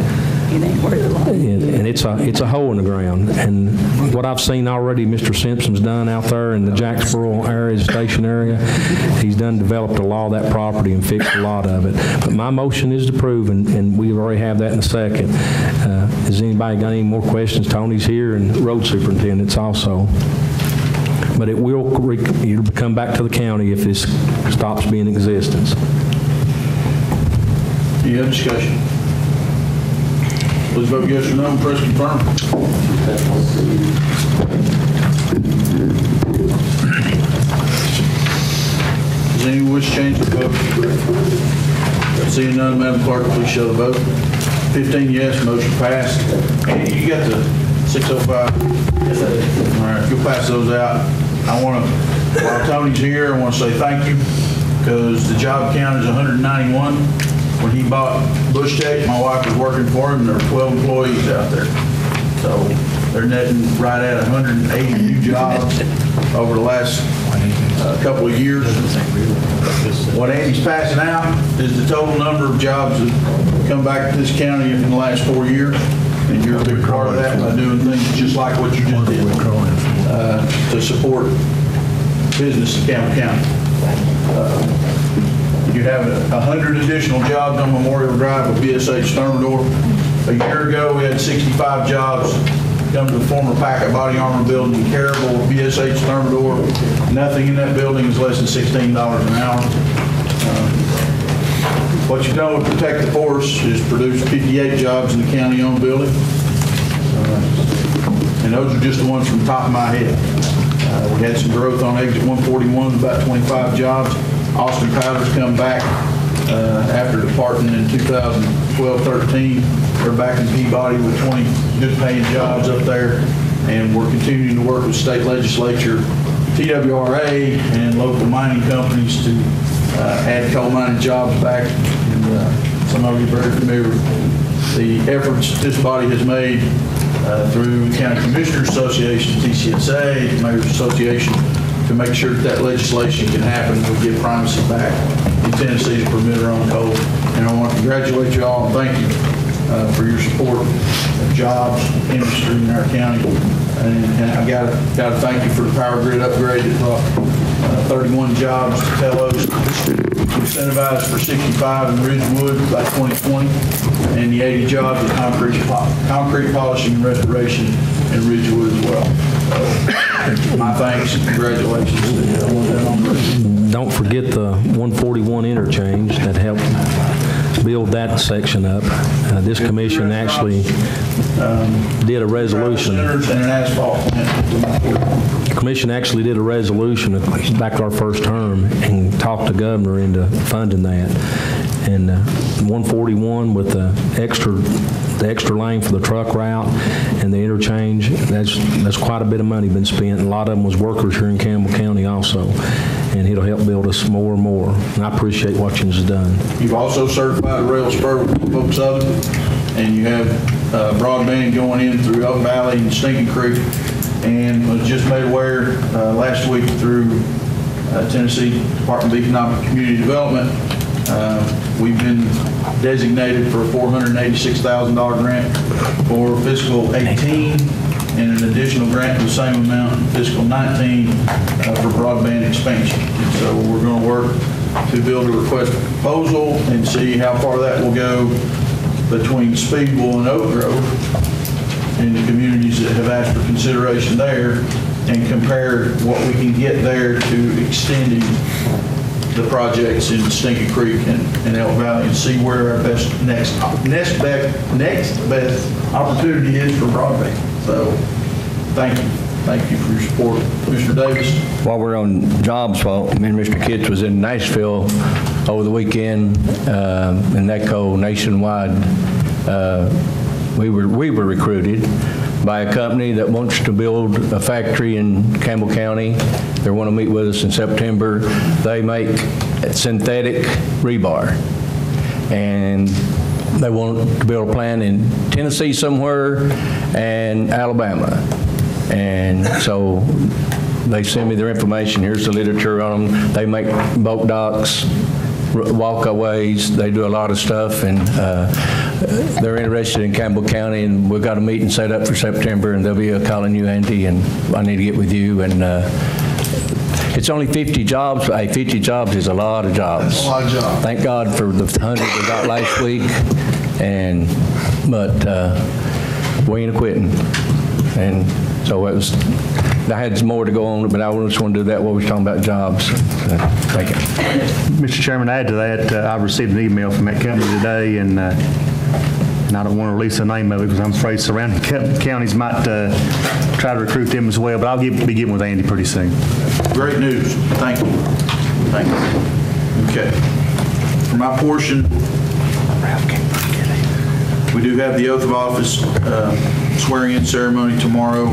[SPEAKER 13] It ain't worth a lot.
[SPEAKER 8] And and it's a, it's a hole in the ground. And what I've seen already, Mr. Simpson's done out there in the Jacksboro area, station area, he's done developed a lot of that property and fixed a lot of it. But my motion is to approve, and, and we already have that in a second. Uh, Has anybody got any more questions? Tony's here, and road superintendent's also. But it will, it'll come back to the county if this stops being in existence.
[SPEAKER 4] Any other discussion? Please vote yes or no and press confirm. Anyone wish to change the vote? Seeing none, Madam Clerk, please show the vote. 15 yes, motion passed. Andy, you got the 605? Yes, I do. All right, you'll pass those out. I want to, while Tony's here, I want to say thank you, because the job count is 191. When he bought Bush Tech, my wife was working for him, and there were 12 employees out there. So they're netting right at 180 new jobs over the last uh, couple of years. What Andy's passing out is the total number of jobs that come back to this county in the last four years. And you're a big part of that by doing things just like what you just did uh, to support business in Campbell County. Uh, You have a 100 additional jobs on Memorial Drive with BSH Thermador. A year ago, we had 65 jobs come to the former Packet Body Armor Building in with BSH Thermador. Nothing in that building is less than $16 an hour. Uh, What you've done with Protect the Forest is produce 58 jobs in the county-owned building. Uh, And those are just the ones from the top of my head. Uh, We had some growth on exit 141, about 25 jobs. Austin Powder's come back uh, after departing in 2012-13. They're back in Peabody with 20 good-paying jobs up there, and we're continuing to work with state legislature, TWRA, and local mining companies to uh, add coal mining jobs back. And uh, some of you are very familiar with the efforts this body has made uh, through County Commissioners Association, TCSA, Mayor's Association, to make sure that that legislation can happen, and we get primacy back in Tennessee to permit our own coal. And I want to congratulate you all and thank you uh, for your support of jobs, industry in our county. And and I got to, got to thank you for the power grid upgrade that brought uh, 31 jobs to Telos. Incentivized for 65 in Ridgewood by 2020, and the 80 jobs in concrete, concrete polishing and restoration in Ridgewood as well. So, My thanks and congratulations
[SPEAKER 8] Don't forget the 141 interchange that helped build that section up. Uh, This commission actually did a resolution. Commission actually did a resolution back to our first term and talked the governor into funding that. And uh, 141 with the extra, the extra lane for the truck route and the interchange, that's, that's quite a bit of money been spent. A lot of them was workers here in Campbell County also. And it'll help build us more and more. And I appreciate what you've done.
[SPEAKER 4] You've also certified rail spur Oak Southern, and you have uh, broadband going in through Oak Valley and Stinking Creek, and was just made aware uh, last week through uh, Tennessee Department of Economic Community Development, uh, we've been designated for a $486,000 grant for fiscal 18, and an additional grant of the same amount in fiscal 19 uh, for broadband expansion. And so we're going to work to build a request proposal and see how far that will go between Speedwell and Oak Grove in the communities that have asked for consideration there and compare what we can get there to extending the projects in Stinky Creek and, and Elk Valley and see where our best, next, next best, next best opportunity is for broadband. So, thank you. Thank you for your support. Commissioner Davis?
[SPEAKER 11] While we're on jobs, well, me and Mr. Kitts was in Nashville over the weekend, uh, and NETCO nationwide uh, we were, we were recruited by a company that wants to build a factory in Campbell County. They want to meet with us in September. They make synthetic rebar. And they want to build a plant in Tennessee somewhere and Alabama. And so they send me their information, here's the literature on them. They make boat docks, walkaways, they do a lot of stuff, and uh, they're interested in Campbell County, and we've got a meeting set up for September, and they'll be uh, calling you, Andy, and I need to get with you, and uh, it's only 50 jobs, hey, 50 jobs is a lot of jobs.
[SPEAKER 4] That's a lot of jobs.
[SPEAKER 11] Thank God for the 100 we got last week, and, but uh, we ain't quitting. And so it was, I had some more to go on, but I just want to do that while we was talking about jobs. So, Thank you.
[SPEAKER 18] Mr. Chairman, add to that, uh, I received an email from that company today, and uh, and I don't want to release the name of it because I'm afraid surrounding co- counties might uh, try to recruit them as well, but I'll get- be getting with Andy pretty soon.
[SPEAKER 4] Great news. Thank you. Thank you. Okay. For my portion, we do have the oath of office uh, swearing-in ceremony tomorrow.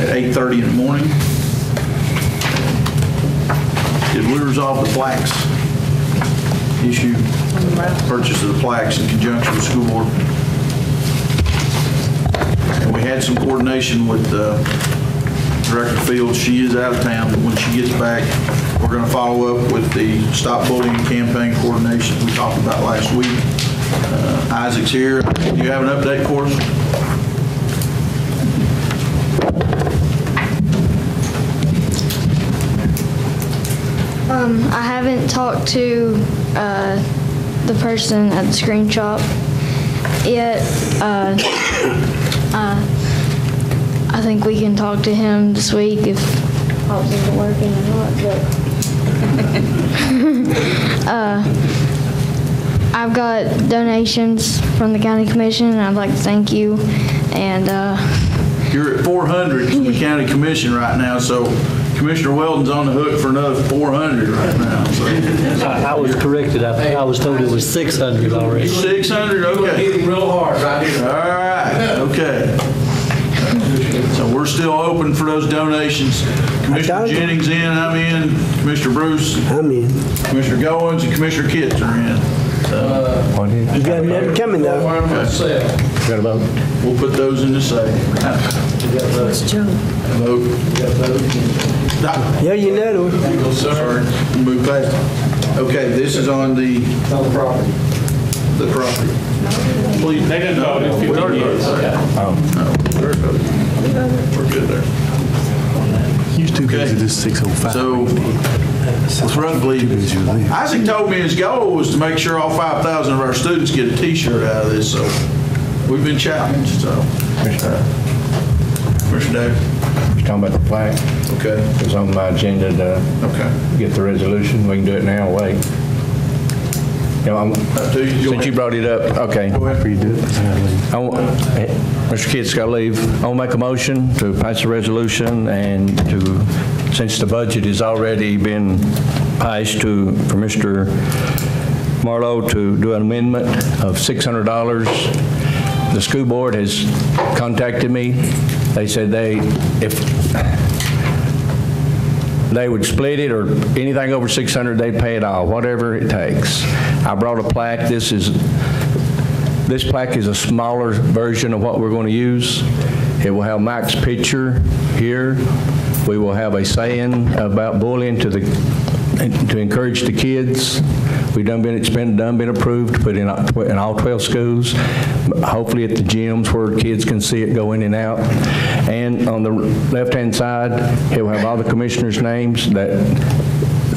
[SPEAKER 4] At 8:30 in the morning. Did we resolve the plaques issue? Purchase of the plaques in conjunction with school board? And we had some coordination with uh, Director Fields, she is out of town, but when she gets back, we're going to follow up with the Stop Bullying campaign coordination we talked about last week. Uh, Isaac's here. Do you have an update for us?
[SPEAKER 19] Um, I haven't talked to uh, the person at the screen shop yet. Uh, uh, I think we can talk to him this week if Pops isn't working or not, but. uh, I've got donations from the county commission, and I'd like to thank you. And uh,
[SPEAKER 4] You're at 400 from the county commission right now, so Commissioner Weldon's on the hook for another 400 right now. so.
[SPEAKER 15] I I was corrected. I I was told it was 600 already.
[SPEAKER 4] 600, okay.
[SPEAKER 2] Hit him real hard right here.
[SPEAKER 4] All right, okay. So we're still open for those donations. Commissioner Jennings in, I'm in, Commissioner Bruce.
[SPEAKER 10] I'm in.
[SPEAKER 4] Commissioner Goins and Commissioner Kitts are in. So,
[SPEAKER 10] You got another coming though.
[SPEAKER 11] Got a vote?
[SPEAKER 4] We'll put those in the safe. Vote.
[SPEAKER 10] Yeah, you know.
[SPEAKER 4] Go, sir. Move past. Okay, this is on the. On the property. The property. Please.
[SPEAKER 6] They didn't vote in 15
[SPEAKER 4] We already
[SPEAKER 6] years.
[SPEAKER 4] voted. No, we already voted. We're good there.
[SPEAKER 18] Used to be this 605.
[SPEAKER 4] So, it's roughly, Isaac told me his goal was to make sure all 5,000 of our students get a T-shirt out of this, so we've been challenged, so. uh, Commissioner Davis?
[SPEAKER 11] You're talking about the plaque?
[SPEAKER 4] Okay.
[SPEAKER 11] It's on my agenda to
[SPEAKER 4] Okay.
[SPEAKER 11] get the resolution. We can do it now, wait. You know, I'm- Since you brought it up, okay.
[SPEAKER 18] After you do it, I gotta leave.
[SPEAKER 11] I want- Mr. Kitt's got to leave. I'll make a motion to pass a resolution and to, since the budget has already been passed to, for Mr. Marlowe to do an amendment of $600. The school board has contacted me. They said they, if, they would split it, or anything over 600, they'd pay it all, whatever it takes. I brought a plaque. This is, this plaque is a smaller version of what we're going to use. It will have Mike's picture here. We will have a saying about bullying to the, to encourage the kids. We've done been, it's been done, been approved, to put in, in all 12 schools, hopefully at the gyms where kids can see it go in and out. And on the left-hand side, it will have all the commissioners' names that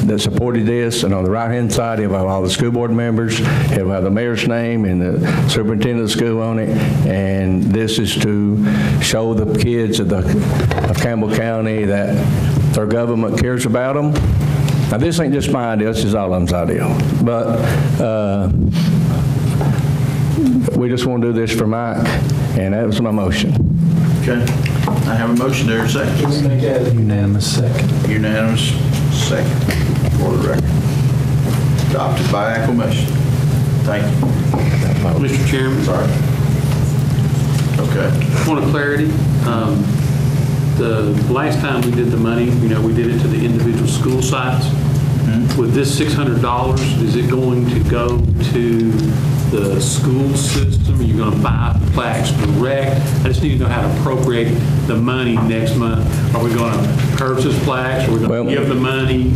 [SPEAKER 11] that supported this, and on the right-hand side, it'll have all the school board members, it'll have the mayor's name and the superintendent of school on it, and this is to show the kids of the, of Campbell County that their government cares about them. Now, this ain't just my idea, this is all of them's idea, but, uh, we just want to do this for Mike, and that was my motion.
[SPEAKER 4] Okay. I have a motion there, second.
[SPEAKER 18] Unanimous second.
[SPEAKER 4] Unanimous second for the record. Adopted by acclamation. Thank you.
[SPEAKER 6] Mr. Chairman?
[SPEAKER 4] Sorry. Okay.
[SPEAKER 6] Point of clarity, um, the last time we did the money, you know, we did it to the individual school sites. With this $600, is it going to go to the school system? Are you going to buy plaques direct? I just need to know how to appropriate the money next month. Are we going to purchase plaques? Are we going to give the money?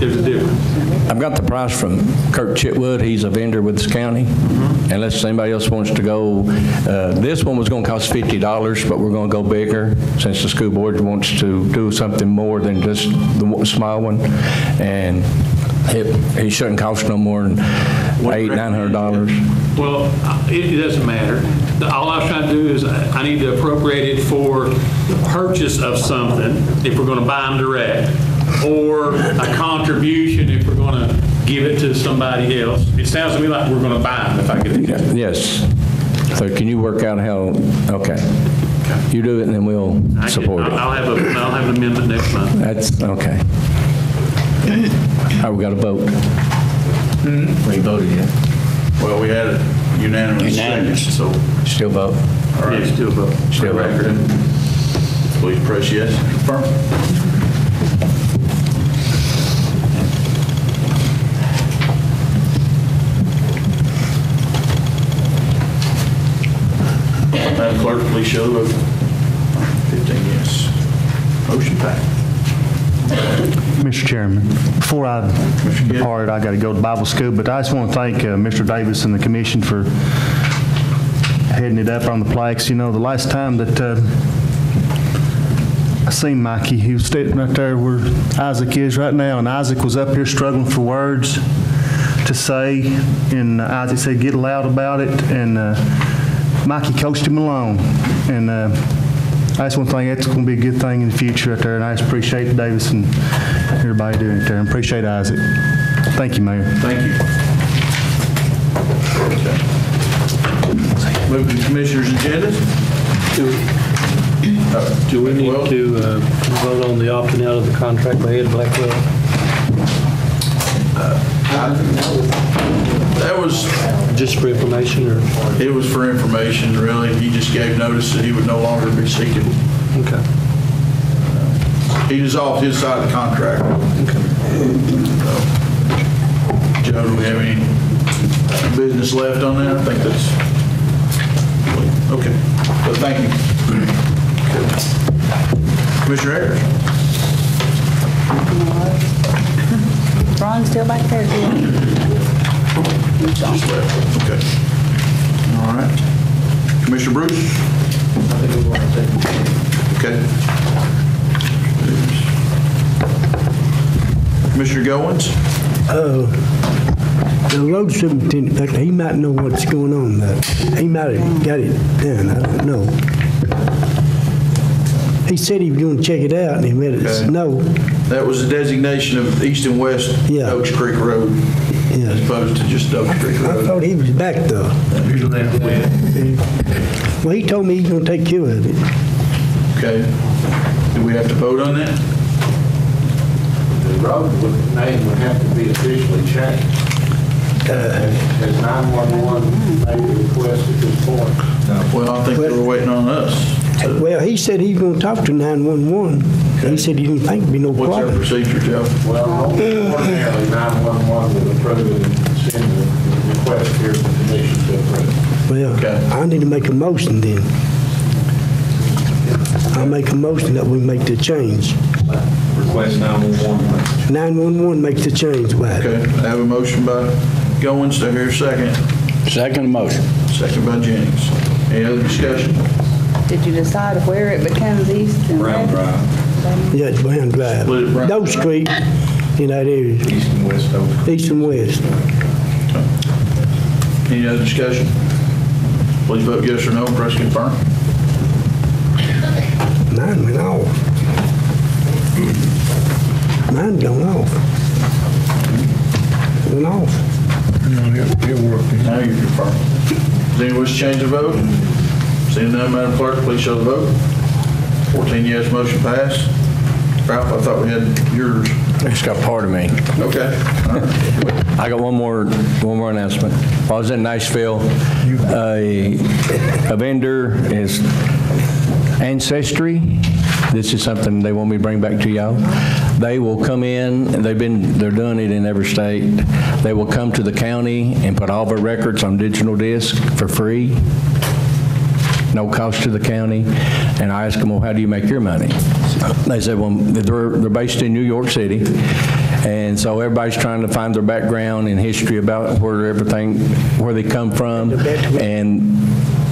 [SPEAKER 6] There's a difference.
[SPEAKER 11] I've got the price from Kurt Chitwood, he's a vendor with this county, unless anybody else wants to go. uh, This one was going to cost $50, but we're going to go bigger, since the school board wants to do something more than just the small one, and it it shouldn't cost no more than eight, $900.
[SPEAKER 6] Well, uh, it it doesn't matter. The- All I was trying to do is, I I need to appropriate it for the purchase of something, if we're going to buy them direct, or a contribution if we're going to give it to somebody else. It sounds to me like we're going to buy them, if I could.
[SPEAKER 11] Yes. So can you work out how, okay. You do it, and then we'll
[SPEAKER 6] I can-
[SPEAKER 11] support it.
[SPEAKER 6] I'll have a, I'll have an amendment next month.
[SPEAKER 11] That's, okay. All right, we got a vote. Hmm? We ain't voted yet.
[SPEAKER 4] Well, we had a unanimous second, so.
[SPEAKER 11] Still vote?
[SPEAKER 4] All right.
[SPEAKER 6] Yeah, still vote.
[SPEAKER 11] Still vote.
[SPEAKER 4] Record. Please press yes to confirm. Madam Clerk, please show the vote. 15 yes. Motion passed.
[SPEAKER 18] Mr. Chairman, before I depart, I got to go to Bible school, but I just want to thank uh, Mr. Davis and the commission for heading it up on the plaques. You know, the last time that uh, I seen Mikey, he was sitting right there where Isaac is right now, and Isaac was up here struggling for words to say, and Isaac said, "Get loud about it," and uh, Mikey coached him along, and uh, I just want to think that's going to be a good thing in the future out there, and I just appreciate Davis and everybody doing it there, and appreciate Isaac. Thank you, Mayor.
[SPEAKER 4] Thank you. Move to Commissioners' agendas.
[SPEAKER 15] Do we need to uh, vote on the opting out of the contract by Ed Blackwell?
[SPEAKER 4] That was...
[SPEAKER 15] Just for information, or?
[SPEAKER 4] It was for information, really. He just gave notice that he would no longer be seeking.
[SPEAKER 15] Okay.
[SPEAKER 4] He dissolved his side of the contract. Joe, do we have any business left on that? I think that's, okay. So thank you. Commissioner Ayers?
[SPEAKER 12] Ron's still back there, too.
[SPEAKER 4] Just left. Okay. All right. Commissioner Bruce? Okay. Commissioner Goins?
[SPEAKER 10] Uh, the road superintendent, back there, he might know what's going on there. He might have got it done, I don't know. He said he was gonna check it out and he let us
[SPEAKER 4] Okay.
[SPEAKER 10] know.
[SPEAKER 4] That was the designation of east and west Oaks Creek Road, as opposed to just Oaks Creek
[SPEAKER 10] I
[SPEAKER 4] Road.
[SPEAKER 10] thought he was back though. Well, he told me he's gonna take care of it.
[SPEAKER 4] Okay. Do we have to vote on that?
[SPEAKER 7] The road would- name would have to be officially changed. Uh. Has 911 made a request at this point?
[SPEAKER 4] Well, I think they were waiting on us.
[SPEAKER 10] Well, he said he's gonna talk to 911. He said he didn't think it'd be no
[SPEAKER 4] What's our
[SPEAKER 10] problem.
[SPEAKER 4] procedure, Joe?
[SPEAKER 7] Well, ordinarily, 911 would approve it and send the request here to the commission to approve.
[SPEAKER 10] Well, I need to make a motion then. I'll make a motion that we make the change.
[SPEAKER 1] Request 911.
[SPEAKER 10] 911 makes the change, right?
[SPEAKER 4] Okay, I have a motion by Goins, do I hear a second?
[SPEAKER 11] Second motion.
[SPEAKER 4] Second by Jennings. Any other discussion?
[SPEAKER 12] Did you decide where it becomes east and west?
[SPEAKER 10] Yeah, it's Brown Drive.
[SPEAKER 4] Split it, Brown
[SPEAKER 10] Doe Street in that area.
[SPEAKER 1] East and west Oaks.
[SPEAKER 10] East and west.
[SPEAKER 4] Any other discussion? Please vote yes or no, press confirm.
[SPEAKER 10] Mine went off. Mine gone off. Went off.
[SPEAKER 4] Now you're confirmed. Does anyone wish to change the vote? Seeing none, Madam Clerk, please show the vote. 14 yes, motion passed. Ralph, I thought we had yours.
[SPEAKER 11] It's got part of me.
[SPEAKER 4] Okay.
[SPEAKER 11] I got one more, one more announcement. While I was in Nashville, a, a vendor is Ancestry. This is something they want me to bring back to y'all. They will come in, and they've been, they're doing it in every state. They will come to the county and put all our records on digital disc for free no cost to the county. And I asked them, well, how do you make your money? They said, well, they're, they're based in New York City. And so everybody's trying to find their background and history about where everything, where they come from. And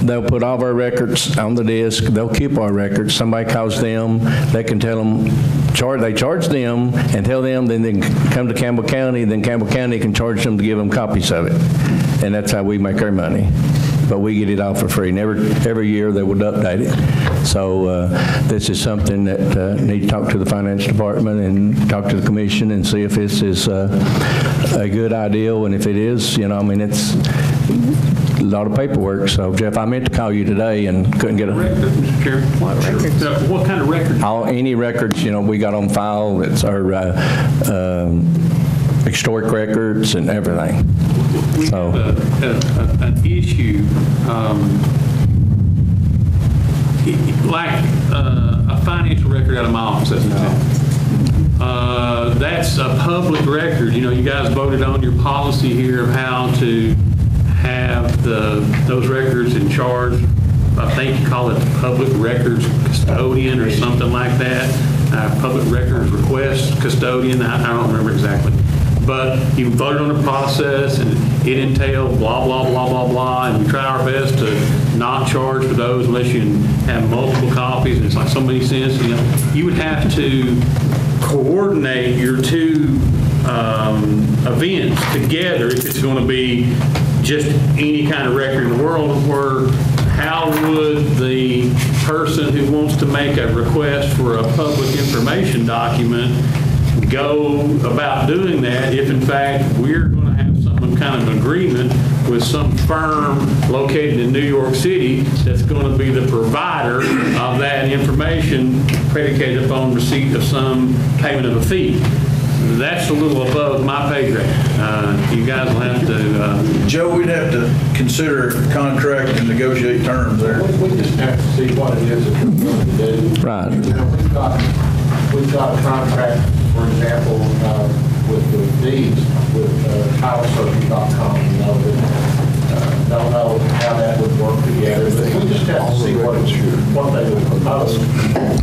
[SPEAKER 11] they'll put all of our records on the disc. They'll keep our records. Somebody calls them, they can tell them, charge, they charge them and tell them, then they come to Campbell County, then Campbell County can charge them to give them copies of it. And that's how we make our money but we get it all for free. And every, every year they would update it. So uh, this is something that uh, need to talk to the finance department and talk to the commission and see if this is uh, a good idea. And if it is, you know, I mean, it's a lot of paperwork. So Jeff, I meant to call you today and couldn't get a.
[SPEAKER 6] Mr. Chairman? What records? What kind of records?
[SPEAKER 11] All, any records, you know, we got on file, it's our uh, um, historic records and everything.
[SPEAKER 6] We have a- a- a- an issue, um, like uh, a financial record out of my office, example. Uh, That's a public record, you know, you guys voted on your policy here of how to have the, those records in charge. I think you call it public records custodian or something like that, Uh, public records request custodian, I I don't remember exactly. But you voted on the process, and it entailed blah, blah, blah, blah, blah, and we try our best to not charge for those unless you have multiple copies, and it's like so many cents, you know. You would have to coordinate your two um, events together if it's going to be just any kind of record in the world, where how would the person who wants to make a request for a public information document go about doing that if in fact we're going to have some kind of agreement with some firm located in New York City that's going to be the provider of that information predicated upon receipt of some payment of a fee. That's a little above my pay grade. Uh, You guys will have to, uh,
[SPEAKER 4] Joe, we'd have to consider contract and negotiate terms there.
[SPEAKER 7] We just have to see what it is that we're going to do.
[SPEAKER 11] Right.
[SPEAKER 7] You know, we've got, we've got a contract, for example, uh, with the deeds, with uh, you know, that, uh, don't know how that would work together, but we just have to see what it's, what they would propose.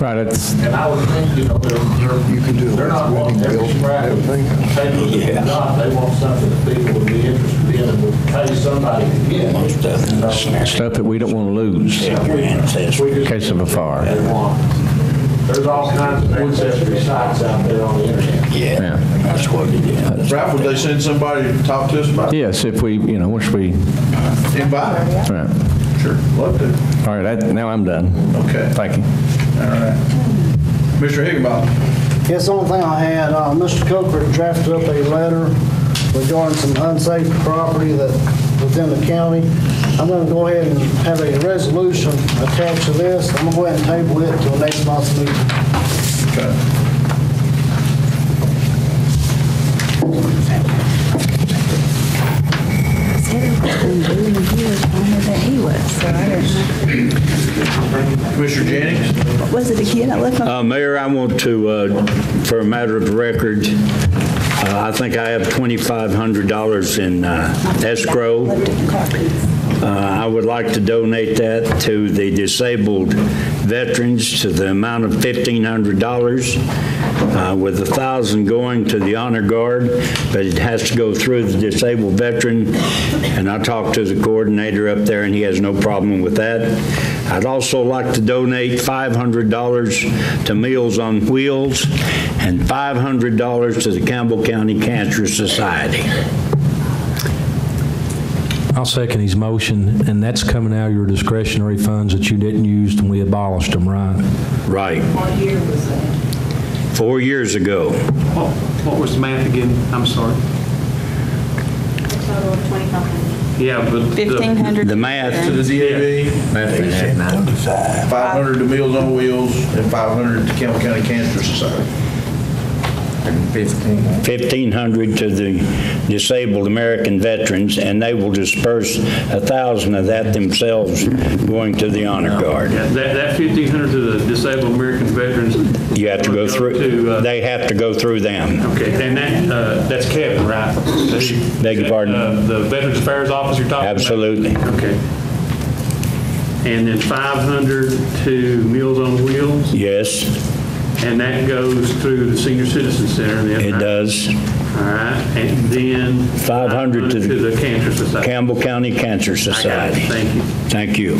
[SPEAKER 11] Right, it's,
[SPEAKER 7] And I would think, you know, they're, they're, they're not wanting every scrap of paper that they. They want something that people would be interested in and would pay somebody to get.
[SPEAKER 11] stuff that we don't want to lose in case of a fire.
[SPEAKER 7] They want. There's all kinds of ancestry sites out there on the internet.
[SPEAKER 11] Yeah.
[SPEAKER 4] That's what it is. Ralph, would they send somebody to talk to us about it?
[SPEAKER 11] Yes, if we, you know, once we,
[SPEAKER 4] Invite.
[SPEAKER 11] right.
[SPEAKER 4] Sure, love to.
[SPEAKER 11] All right, that- now I'm done.
[SPEAKER 4] Okay.
[SPEAKER 11] Thank you.
[SPEAKER 4] All right. Mr. Higginbotham.
[SPEAKER 20] Yes, the only thing I had, uh, Mr. Coker drafted up a letter regarding some unsafe property that, within the county. I'm gonna go ahead and have a resolution attached to this. I'm gonna go ahead and table it till next month's meeting.
[SPEAKER 4] Okay.
[SPEAKER 17] that he was, so I don't.
[SPEAKER 4] Commissioner Jennings?
[SPEAKER 17] What was it again? I left my
[SPEAKER 9] Uh, Mayor, I want to, uh, for a matter of record, uh, I think I have $2,500 in uh, escrow. Uh, I would like to donate that to the disabled veterans to the amount of $1,500, uh, with a 1,000 going to the Honor Guard, but it has to go through the disabled veteran, and I talked to the coordinator up there, and he has no problem with that. I'd also like to donate $500 to Meals on Wheels and $500 to the Campbell County Cancer Society.
[SPEAKER 8] I'll second his motion, and that's coming out of your discretionary funds that you didn't use when we abolished them, right?
[SPEAKER 9] Right.
[SPEAKER 17] What year was that?
[SPEAKER 9] Four years ago.
[SPEAKER 6] what what was the math again? I'm sorry.
[SPEAKER 5] Total of 2,500.
[SPEAKER 6] Yeah, but. the-
[SPEAKER 12] 1,500.
[SPEAKER 9] The math.
[SPEAKER 4] To the DAV, 500 to Meals on Wheels, and 500 to Campbell County Cancer Society.
[SPEAKER 9] 1,500 to the disabled American veterans, and they will disperse a 1,000 of that themselves going to the honor guard.
[SPEAKER 6] That, that 1,500 to the disabled American veterans.
[SPEAKER 9] You have to go
[SPEAKER 6] To,
[SPEAKER 9] through,
[SPEAKER 6] uh,
[SPEAKER 9] they have to go through them.
[SPEAKER 6] Okay, and that, uh, that's Kevin, right?
[SPEAKER 9] Beg your pardon?
[SPEAKER 6] Uh, The Veterans Affairs Officer you're talking about?
[SPEAKER 9] Absolutely.
[SPEAKER 6] Okay. And then 500 to Meals on Wheels,
[SPEAKER 9] Yes,
[SPEAKER 6] and that goes through the Senior Citizen Center then?
[SPEAKER 9] it
[SPEAKER 6] right?
[SPEAKER 9] does.
[SPEAKER 6] All right, and then
[SPEAKER 9] 500 to
[SPEAKER 6] to the Cancer Society.
[SPEAKER 9] Campbell County Cancer
[SPEAKER 6] I got it,
[SPEAKER 9] Society.
[SPEAKER 6] thank you.
[SPEAKER 9] Thank you.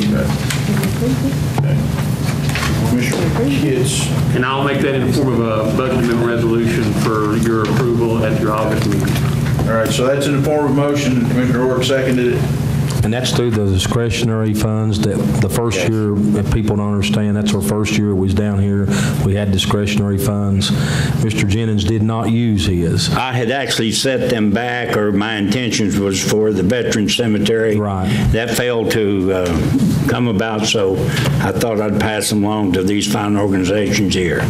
[SPEAKER 4] Commissioner Kitts,
[SPEAKER 6] And I'll make that in the form of a budget amendment resolution for your approval at your August meeting.
[SPEAKER 4] all right, so that's in the form of motion, Commissioner Orr seconded it.
[SPEAKER 8] And that's through the discretionary funds that the first year, if people don't understand, that's our first year we was down here, we had discretionary funds. Mr. Jennings did not use his.
[SPEAKER 9] I had actually set them back, or my intentions was for the veteran cemetery.
[SPEAKER 8] Right.
[SPEAKER 9] That failed to uh, come about, so I thought I'd pass them along to these fine organizations here.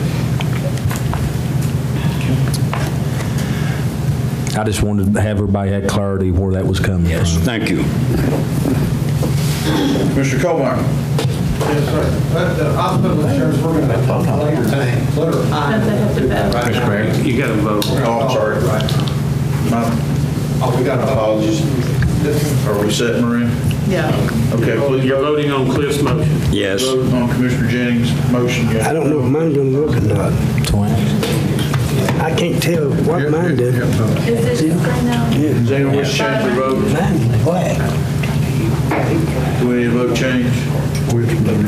[SPEAKER 8] I just wanted to have everybody had clarity where that was coming from.
[SPEAKER 9] Thank you.
[SPEAKER 4] Mr. Colmeyer.
[SPEAKER 21] Yes, sir. But the hospital insurance, we're going to talk later today. Let her-
[SPEAKER 6] Mr. Mayor, you got to vote.
[SPEAKER 4] Oh, I'm sorry. My
[SPEAKER 21] Oh, we got apologies.
[SPEAKER 4] Are we set, Maria?
[SPEAKER 5] Yeah.
[SPEAKER 4] Okay, please
[SPEAKER 6] You're voting on Cliff's motion.
[SPEAKER 9] Yes.
[SPEAKER 4] vote on Commissioner Jennings' motion.
[SPEAKER 10] I don't know if mine's gonna work or not. I can't tell what mine did.
[SPEAKER 5] Is this the same now?
[SPEAKER 4] Does anyone wish to change their vote?
[SPEAKER 10] Mine's black.
[SPEAKER 4] Do we need a vote change?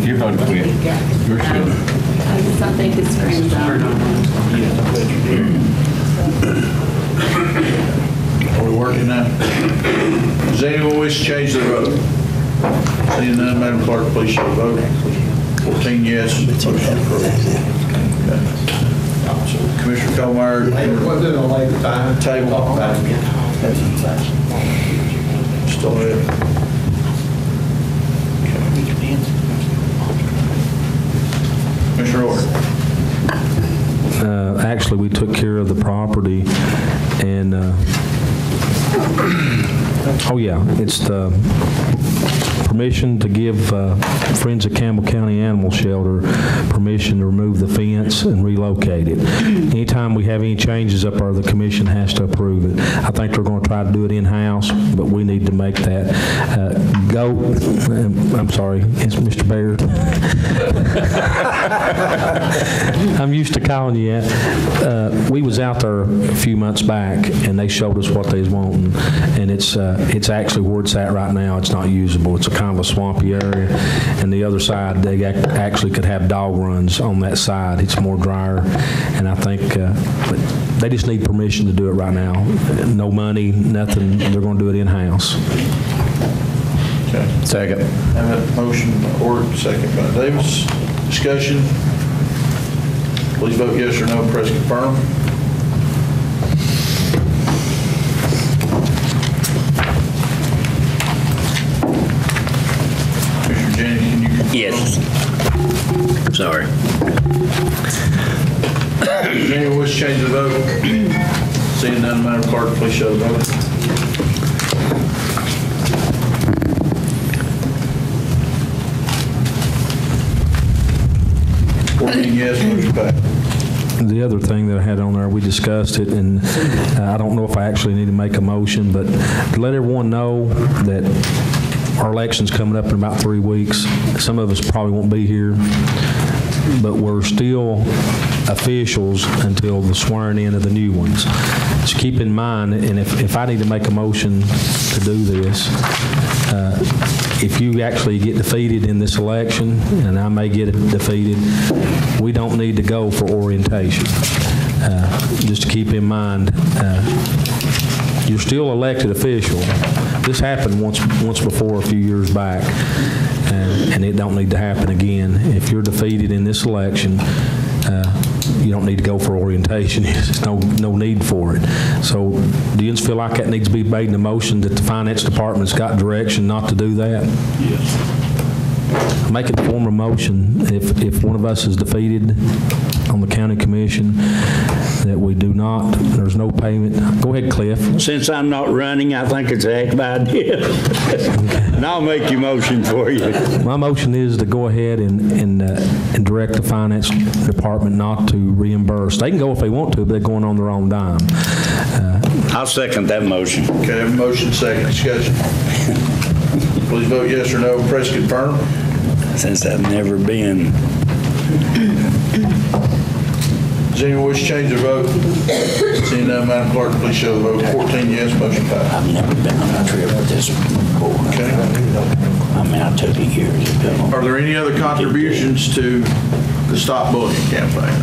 [SPEAKER 3] Your vote quit. Yours good.
[SPEAKER 13] I just don't think it's screens on.
[SPEAKER 4] Are we working now? Does anyone wish to change their vote? Seeing none, Madam Clerk, please show the vote. 14 yes, motion approved. Okay. So Commissioner Colmeyer,
[SPEAKER 21] We'll do it on later time.
[SPEAKER 4] Table.
[SPEAKER 21] Talk about it again.
[SPEAKER 4] still ahead. Commissioner Orr.
[SPEAKER 8] Uh, Actually, we took care of the property and, uh, oh yeah, it's the permission to give uh, Friends of Campbell County Animal Shelter permission to remove the fence and relocate it. Anytime we have any changes up there, the commission has to approve it. I think they're going to try to do it in-house, but we need to make that uh, go, um, I'm sorry, it's Mr. Baird. I'm used to calling you that. Uh, We was out there a few months back, and they showed us what they was wanting, and it's, uh, it's actually where it's at right now, it's not usable. It's a kind of a swampy area, and the other side, they ac- actually could have dog runs on that side. It's more drier, and I think, uh, they just need permission to do it right now. No money, nothing, they're going to do it in-house.
[SPEAKER 4] Okay.
[SPEAKER 11] Second.
[SPEAKER 4] Have a motion by Orr, second by Davis. Discussion. Please vote yes or no, press confirm. Commissioner Jennings, can you confirm?
[SPEAKER 9] Yes. Sorry.
[SPEAKER 4] Anyone wish to change the vote? Seeing none, Madam Clerk, please show the vote. Fourteen yes, motion passed.
[SPEAKER 8] The other thing that I had on there, we discussed it, and uh, I don't know if I actually need to make a motion, but let everyone know that our election's coming up in about three weeks. Some of us probably won't be here, but we're still officials until the swearing in of the new ones. So keep in mind, and if, if I need to make a motion to do this, uh, if you actually get defeated in this election, and I may get defeated, we don't need to go for orientation. Uh, Just to keep in mind, uh, you're still elected official. This happened once, once before, a few years back, and and it don't need to happen again. If you're defeated in this election, uh, you don't need to go for orientation. There's no, no need for it. So do you feel like that needs to be made in a motion that the finance department's got direction not to do that?
[SPEAKER 1] Yes.
[SPEAKER 8] Make it form a motion, if, if one of us is defeated on the county commission, that we do not, there's no payment. Go ahead, Cliff.
[SPEAKER 9] Since I'm not running, I think it's a heck of an idea. And I'll make your motion for you.
[SPEAKER 8] My motion is to go ahead and, and, uh, and direct the finance department not to reimburse. They can go if they want to, but they're going on their own dime.
[SPEAKER 9] I'll second that motion.
[SPEAKER 4] Okay, have a motion, second discussion. Please vote yes or no, press confirm.
[SPEAKER 9] Since I've never been,
[SPEAKER 4] Does anyone wish to change their vote? Seeing none, Madam Clerk, please show the vote. 14 yes, motion passed.
[SPEAKER 9] I've never been on a trip with this before.
[SPEAKER 4] Okay.
[SPEAKER 9] I mean, I took it years ago.
[SPEAKER 4] Are there any other contributions to the Stop Bullying campaign?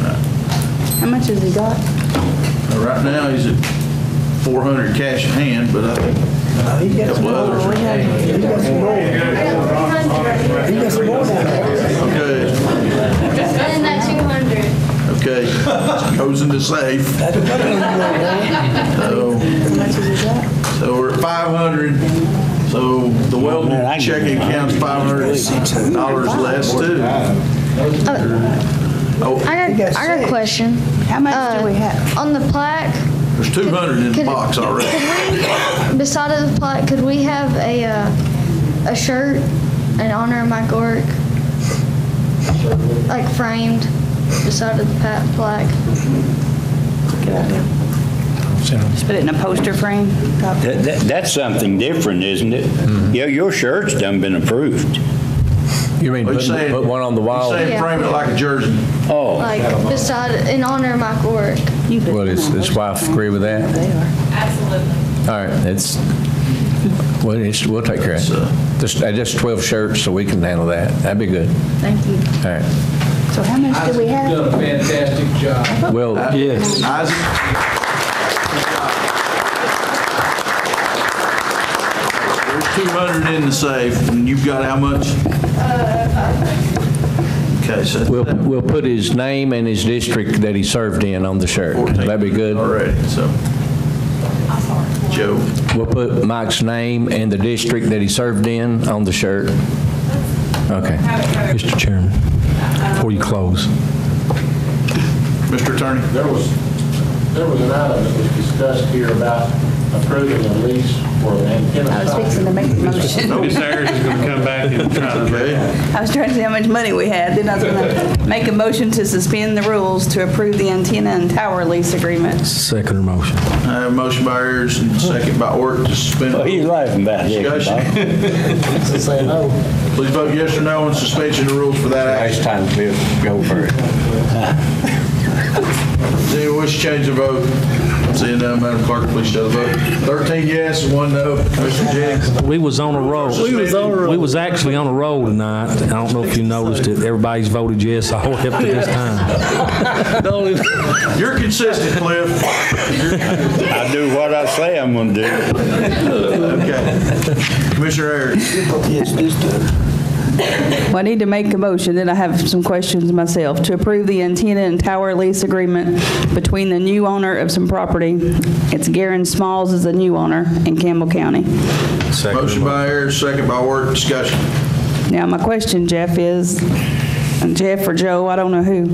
[SPEAKER 12] How much has he got?
[SPEAKER 4] Now, Right now, he's at 400 cash in hand, but I think a couple others.
[SPEAKER 10] He got some more. He got some more down there.
[SPEAKER 4] Okay,
[SPEAKER 19] And that 200.
[SPEAKER 4] okay. Goes in the safe. So, so we're at 500. So the Weldon checking account's $500 less too. Oh,
[SPEAKER 19] I got, I got a question.
[SPEAKER 12] How much do we have?
[SPEAKER 19] On the plaque,
[SPEAKER 4] there's 200 in the
[SPEAKER 19] Could-
[SPEAKER 4] box already.
[SPEAKER 19] could we, beside of the plaque, could we have a, uh, a shirt in honor of Mike Orrick? Like framed beside of the pa- plaque?
[SPEAKER 12] Just put it in a poster frame? Top-
[SPEAKER 9] That, that- that's something different, isn't it? Mm-hmm. Yeah, your shirt's done been approved.
[SPEAKER 11] You mean
[SPEAKER 4] What you
[SPEAKER 11] put
[SPEAKER 4] saying?
[SPEAKER 11] put one on the wall?
[SPEAKER 4] Saying
[SPEAKER 19] Yeah.
[SPEAKER 4] frame it like a jersey.
[SPEAKER 9] Oh,
[SPEAKER 19] Like beside, in honor of Mike Orrick?
[SPEAKER 12] You put
[SPEAKER 11] Well,
[SPEAKER 12] it
[SPEAKER 11] his
[SPEAKER 12] in a
[SPEAKER 11] his
[SPEAKER 12] poster
[SPEAKER 11] wife
[SPEAKER 12] frame.
[SPEAKER 11] agree with that?
[SPEAKER 12] They are.
[SPEAKER 13] Absolutely.
[SPEAKER 11] All right, that's, well, it's, we'll take care of it. Just, uh, just 12 shirts, so we can handle that. That'd be good.
[SPEAKER 12] Thank you.
[SPEAKER 11] All right.
[SPEAKER 12] So how much do we have?
[SPEAKER 2] Isaac's
[SPEAKER 12] have?
[SPEAKER 2] done a fantastic job.
[SPEAKER 11] Well,
[SPEAKER 15] Yes.
[SPEAKER 4] Isaac? There's 200 in the safe, and you've got how much? Okay, so
[SPEAKER 11] we'll, we'll put his name and his district that he served in on the shirt. That'd be good.
[SPEAKER 4] already, so. Joe?
[SPEAKER 11] We'll put Mike's name and the district that he served in on the shirt. Okay.
[SPEAKER 8] Mr. Chairman, before you close.
[SPEAKER 4] Mr. Attorney?
[SPEAKER 7] There was, there was an item that was discussed here about approving a lease for an antenna.
[SPEAKER 12] I was fixing to make the motion.
[SPEAKER 6] Ms. Ayers is going to come back and try to
[SPEAKER 4] Okay.
[SPEAKER 12] I was trying to see how much money we had, then I was going to make a motion to suspend the rules to approve the antenna and tower lease agreement.
[SPEAKER 8] Second motion.
[SPEAKER 4] I have a motion by Ayers and second by Orr to suspend.
[SPEAKER 9] oh, he's laughing about it.
[SPEAKER 4] Discussion.
[SPEAKER 20] Say no.
[SPEAKER 4] Please vote yes or no on suspension of the rules for that action.
[SPEAKER 11] Next time, we'll go for it.
[SPEAKER 4] Does anyone wish to change the vote? Seeing none, Madam Clerk, please show the vote. 13 yes, one no. Mr. Jennings?
[SPEAKER 8] We was on a roll.
[SPEAKER 4] We was on a roll.
[SPEAKER 8] We was actually on a roll tonight. I don't know if you noticed it. Everybody's voted yes all up to this time.
[SPEAKER 4] You're consistent, Cliff.
[SPEAKER 9] I do what I say I'm going to do.
[SPEAKER 4] Okay. Commissioner Ayers?
[SPEAKER 20] Yes, this does.
[SPEAKER 12] Well, I need to make a motion, then I have some questions myself, to approve the antenna and tower lease agreement between the new owner of some property, it's Garen Smalls is the new owner in Campbell County.
[SPEAKER 4] Motion by Ayers, second by Work, discussion.
[SPEAKER 12] Now, my question, Jeff, is, and Jeff or Joe, I don't know who,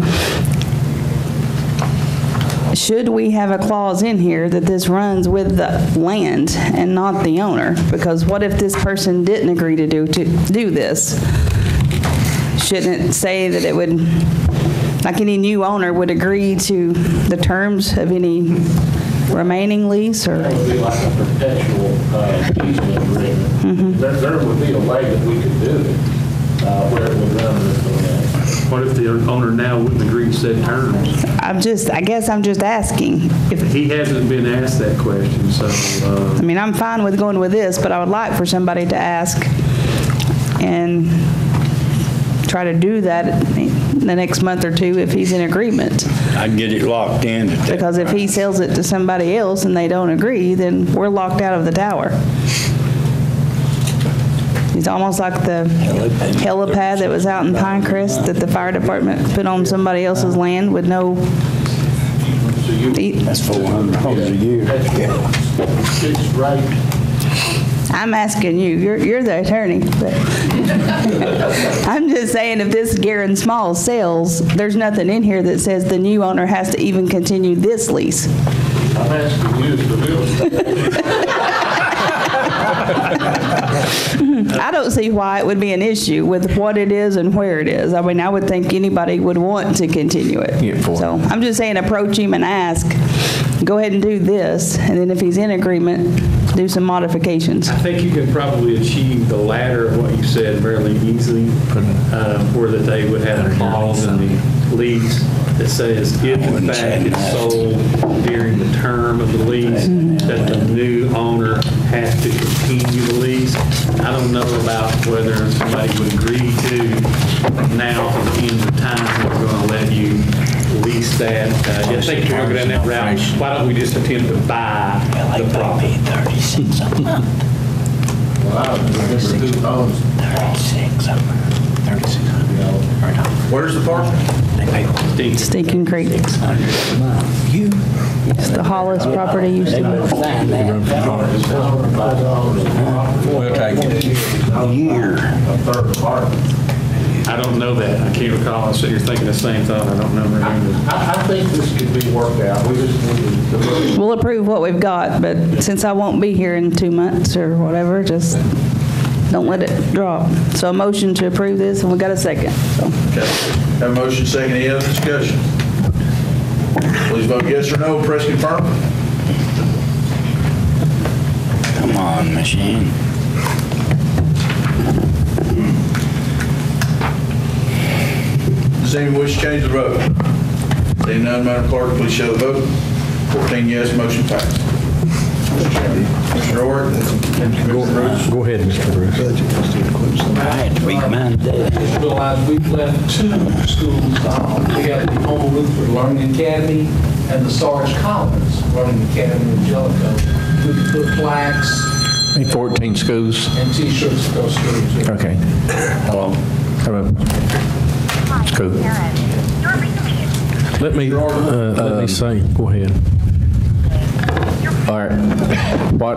[SPEAKER 12] should we have a clause in here that this runs with the land and not the owner? Because what if this person didn't agree to do, to do this? Shouldn't it say that it would, like any new owner would agree to the terms of any remaining lease or?
[SPEAKER 7] That would be like a perpetual uh, easement agreement. There, there would be a way that we could do it, uh, where it would run with the land.
[SPEAKER 6] What if the owner now wouldn't agree to set terms?
[SPEAKER 12] I'm just, I guess I'm just asking. If
[SPEAKER 6] He hasn't been asked that question, so, uh,
[SPEAKER 12] I mean, I'm fine with going with this, but I would like for somebody to ask and try to do that the next month or two if he's in agreement.
[SPEAKER 9] I'd get it locked in at that
[SPEAKER 12] Because if he sells it to somebody else and they don't agree, then we're locked out of the tower. It's almost like the helipad that was out in Pinecrest that the fire department put on somebody else's land with no,
[SPEAKER 9] That's $400 a year.
[SPEAKER 7] Fixed rate
[SPEAKER 12] I'm asking you, you're, you're the attorney, but I'm just saying if this Garen Small sells, there's nothing in here that says the new owner has to even continue this lease.
[SPEAKER 7] I'm asking you as the real estate.
[SPEAKER 12] I don't see why it would be an issue with what it is and where it is. I mean, I would think anybody would want to continue it. So I'm just saying, approach him and ask, go ahead and do this, and then if he's in agreement, do some modifications.
[SPEAKER 6] I think you can probably achieve the latter of what you said fairly easily, uh, where that they would have a clause in the lease that says if in fact it's sold during the term of the lease, that the new owner has to continue the lease. I don't know about whether somebody would agree to now to the end of time, we're going to let you lease that. Uh, I think you're going down that route, why don't we just attempt to buy the property?
[SPEAKER 7] Well, I don't remember who owns.
[SPEAKER 4] Where's the park?
[SPEAKER 12] Stinking Creek. It's the Hollis property used to be.
[SPEAKER 9] We'll take it. Year.
[SPEAKER 7] A third party.
[SPEAKER 6] I don't know that. I can't recall. I'm sitting here thinking the same thought. I don't know. remember.
[SPEAKER 7] I, I think this could be worked out. We just need to look
[SPEAKER 12] We'll approve what we've got, but since I won't be here in two months or whatever, just don't let it drop. So a motion to approve this, and we got a second, so.
[SPEAKER 4] Okay. Have a motion second, any other discussion? Please vote yes or no, press confirm.
[SPEAKER 9] Come on, machine.
[SPEAKER 4] Does anyone wish to change the vote? Seeing none, Madam Clerk, please show the vote. 14 yes, motion passed. Mr. Orr, Commissioner Rhodes.
[SPEAKER 8] Go ahead, Mr. Bruce.
[SPEAKER 9] I had to beat mine dead.
[SPEAKER 2] just realized we've left two schools off. We got the Home Rutherford Learning Academy and the Sarge Collins Learning Academy in Jellico. We could put plaques
[SPEAKER 11] 14 schools.
[SPEAKER 2] and T-shirts to those schools.
[SPEAKER 11] Okay. Um, Hello. Hello. Cool.
[SPEAKER 8] Let me, uh, let me say, go ahead.
[SPEAKER 11] All right. What,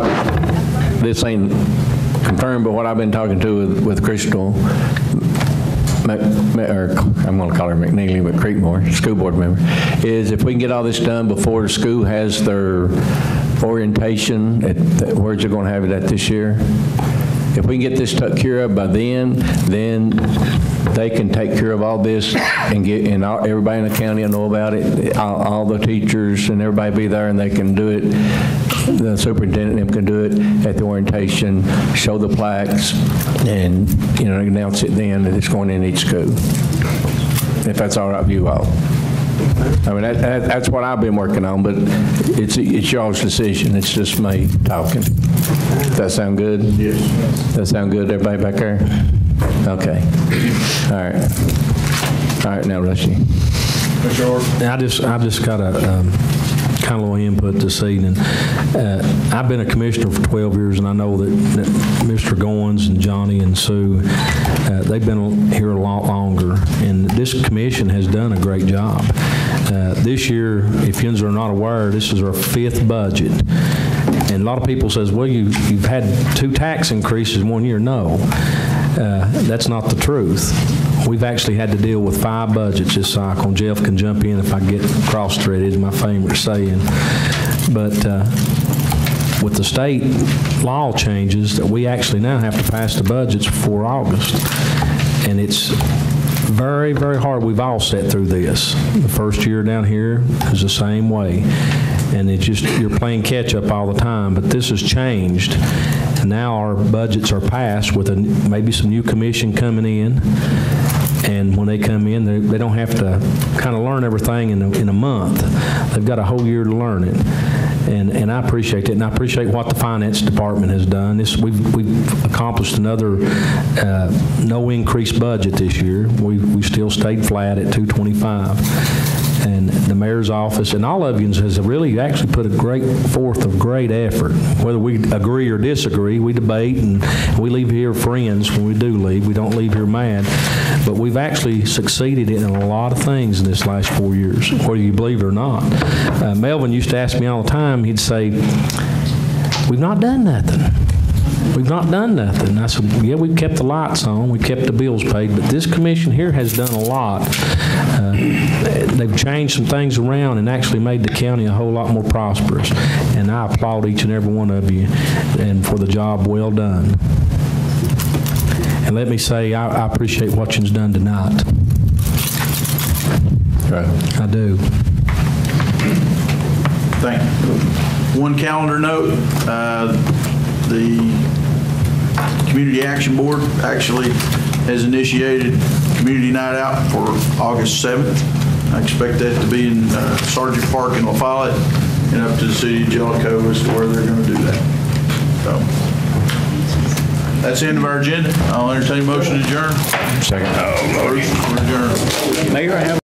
[SPEAKER 11] this ain't confirmed, but what I've been talking to with- with Crystal, or I'm going to call her McNeely, but Creekmore, school board member, is if we can get all this done before the school has their orientation, at- where's it going to have it at this year? If we can get this took care of by then, then they can take care of all this and get, and all- everybody in the county will know about it, all all the teachers and everybody be there and they can do it. The superintendent can do it at the orientation, show the plaques, and, you know, announce it then that it's going in each school. If that's all right with you all. I mean, that, that- that's what I've been working on, but it's, it's y'all's decision, it's just me talking. Does that sound good? Yes. Does That sound good, everybody back there? Okay. All right. All right, now, Rusty.
[SPEAKER 4] Mr. Orr.
[SPEAKER 8] I just, I just got a um, kind of little input this evening. Uh, I've been a commissioner for 12 years, and I know that that Mr. Goins and Johnny and Sue, uh, they've been here a lot longer, and this commission has done a great job. Uh, This year, if yous are not aware, this is our fifth budget. And a lot of people says, well, you, you've had two tax increases in one year. No, uh, that's not the truth. We've actually had to deal with five budgets this cycle. Jeff can jump in if I get cross-threaded, my favorite saying. But uh, with the state law changes, that we actually now have to pass the budgets before August. And it's very, very hard. We've all sat through this. The first year down here is the same way. And it's just, you're playing catch-up all the time, but this has changed. Now our budgets are passed with a, maybe some new commission coming in. And when they come in, they, don't have to kind of learn everything in a, in a month. They've got a whole year to learn it. And, and I appreciate that, and I appreciate what the finance department has done. This, we've, we've accomplished another, uh, no increase budget this year. We, we still stayed flat at 225. And the mayor's office, and all of you has really actually put a great, forth of great effort. Whether we agree or disagree, we debate, and we leave here friends when we do leave. We don't leave here mad. But we've actually succeeded in a lot of things in this last four years, whether you believe it or not. Uh, Melvin used to ask me all the time, he'd say, we've not done nothing. We've not done nothing. I said, yeah, we've kept the lights on, we've kept the bills paid, but this commission here has done a lot. Uh, They've changed some things around and actually made the county a whole lot more prosperous. And I applaud each and every one of you and for the job well done. And let me say, I I appreciate what you've done tonight. I do.
[SPEAKER 4] Thank you. One calendar note, uh, the Community Action Board actually has initiated Community Night Out for August 7th. I expect that to be in uh, Sergeant Park in LaFollette and up to the city of Jellico as to where they're going to do that. So, that's the end of our agenda. I'll entertain a motion to adjourn.
[SPEAKER 9] Second.
[SPEAKER 4] We're adjourned.
[SPEAKER 9] Mayor, I have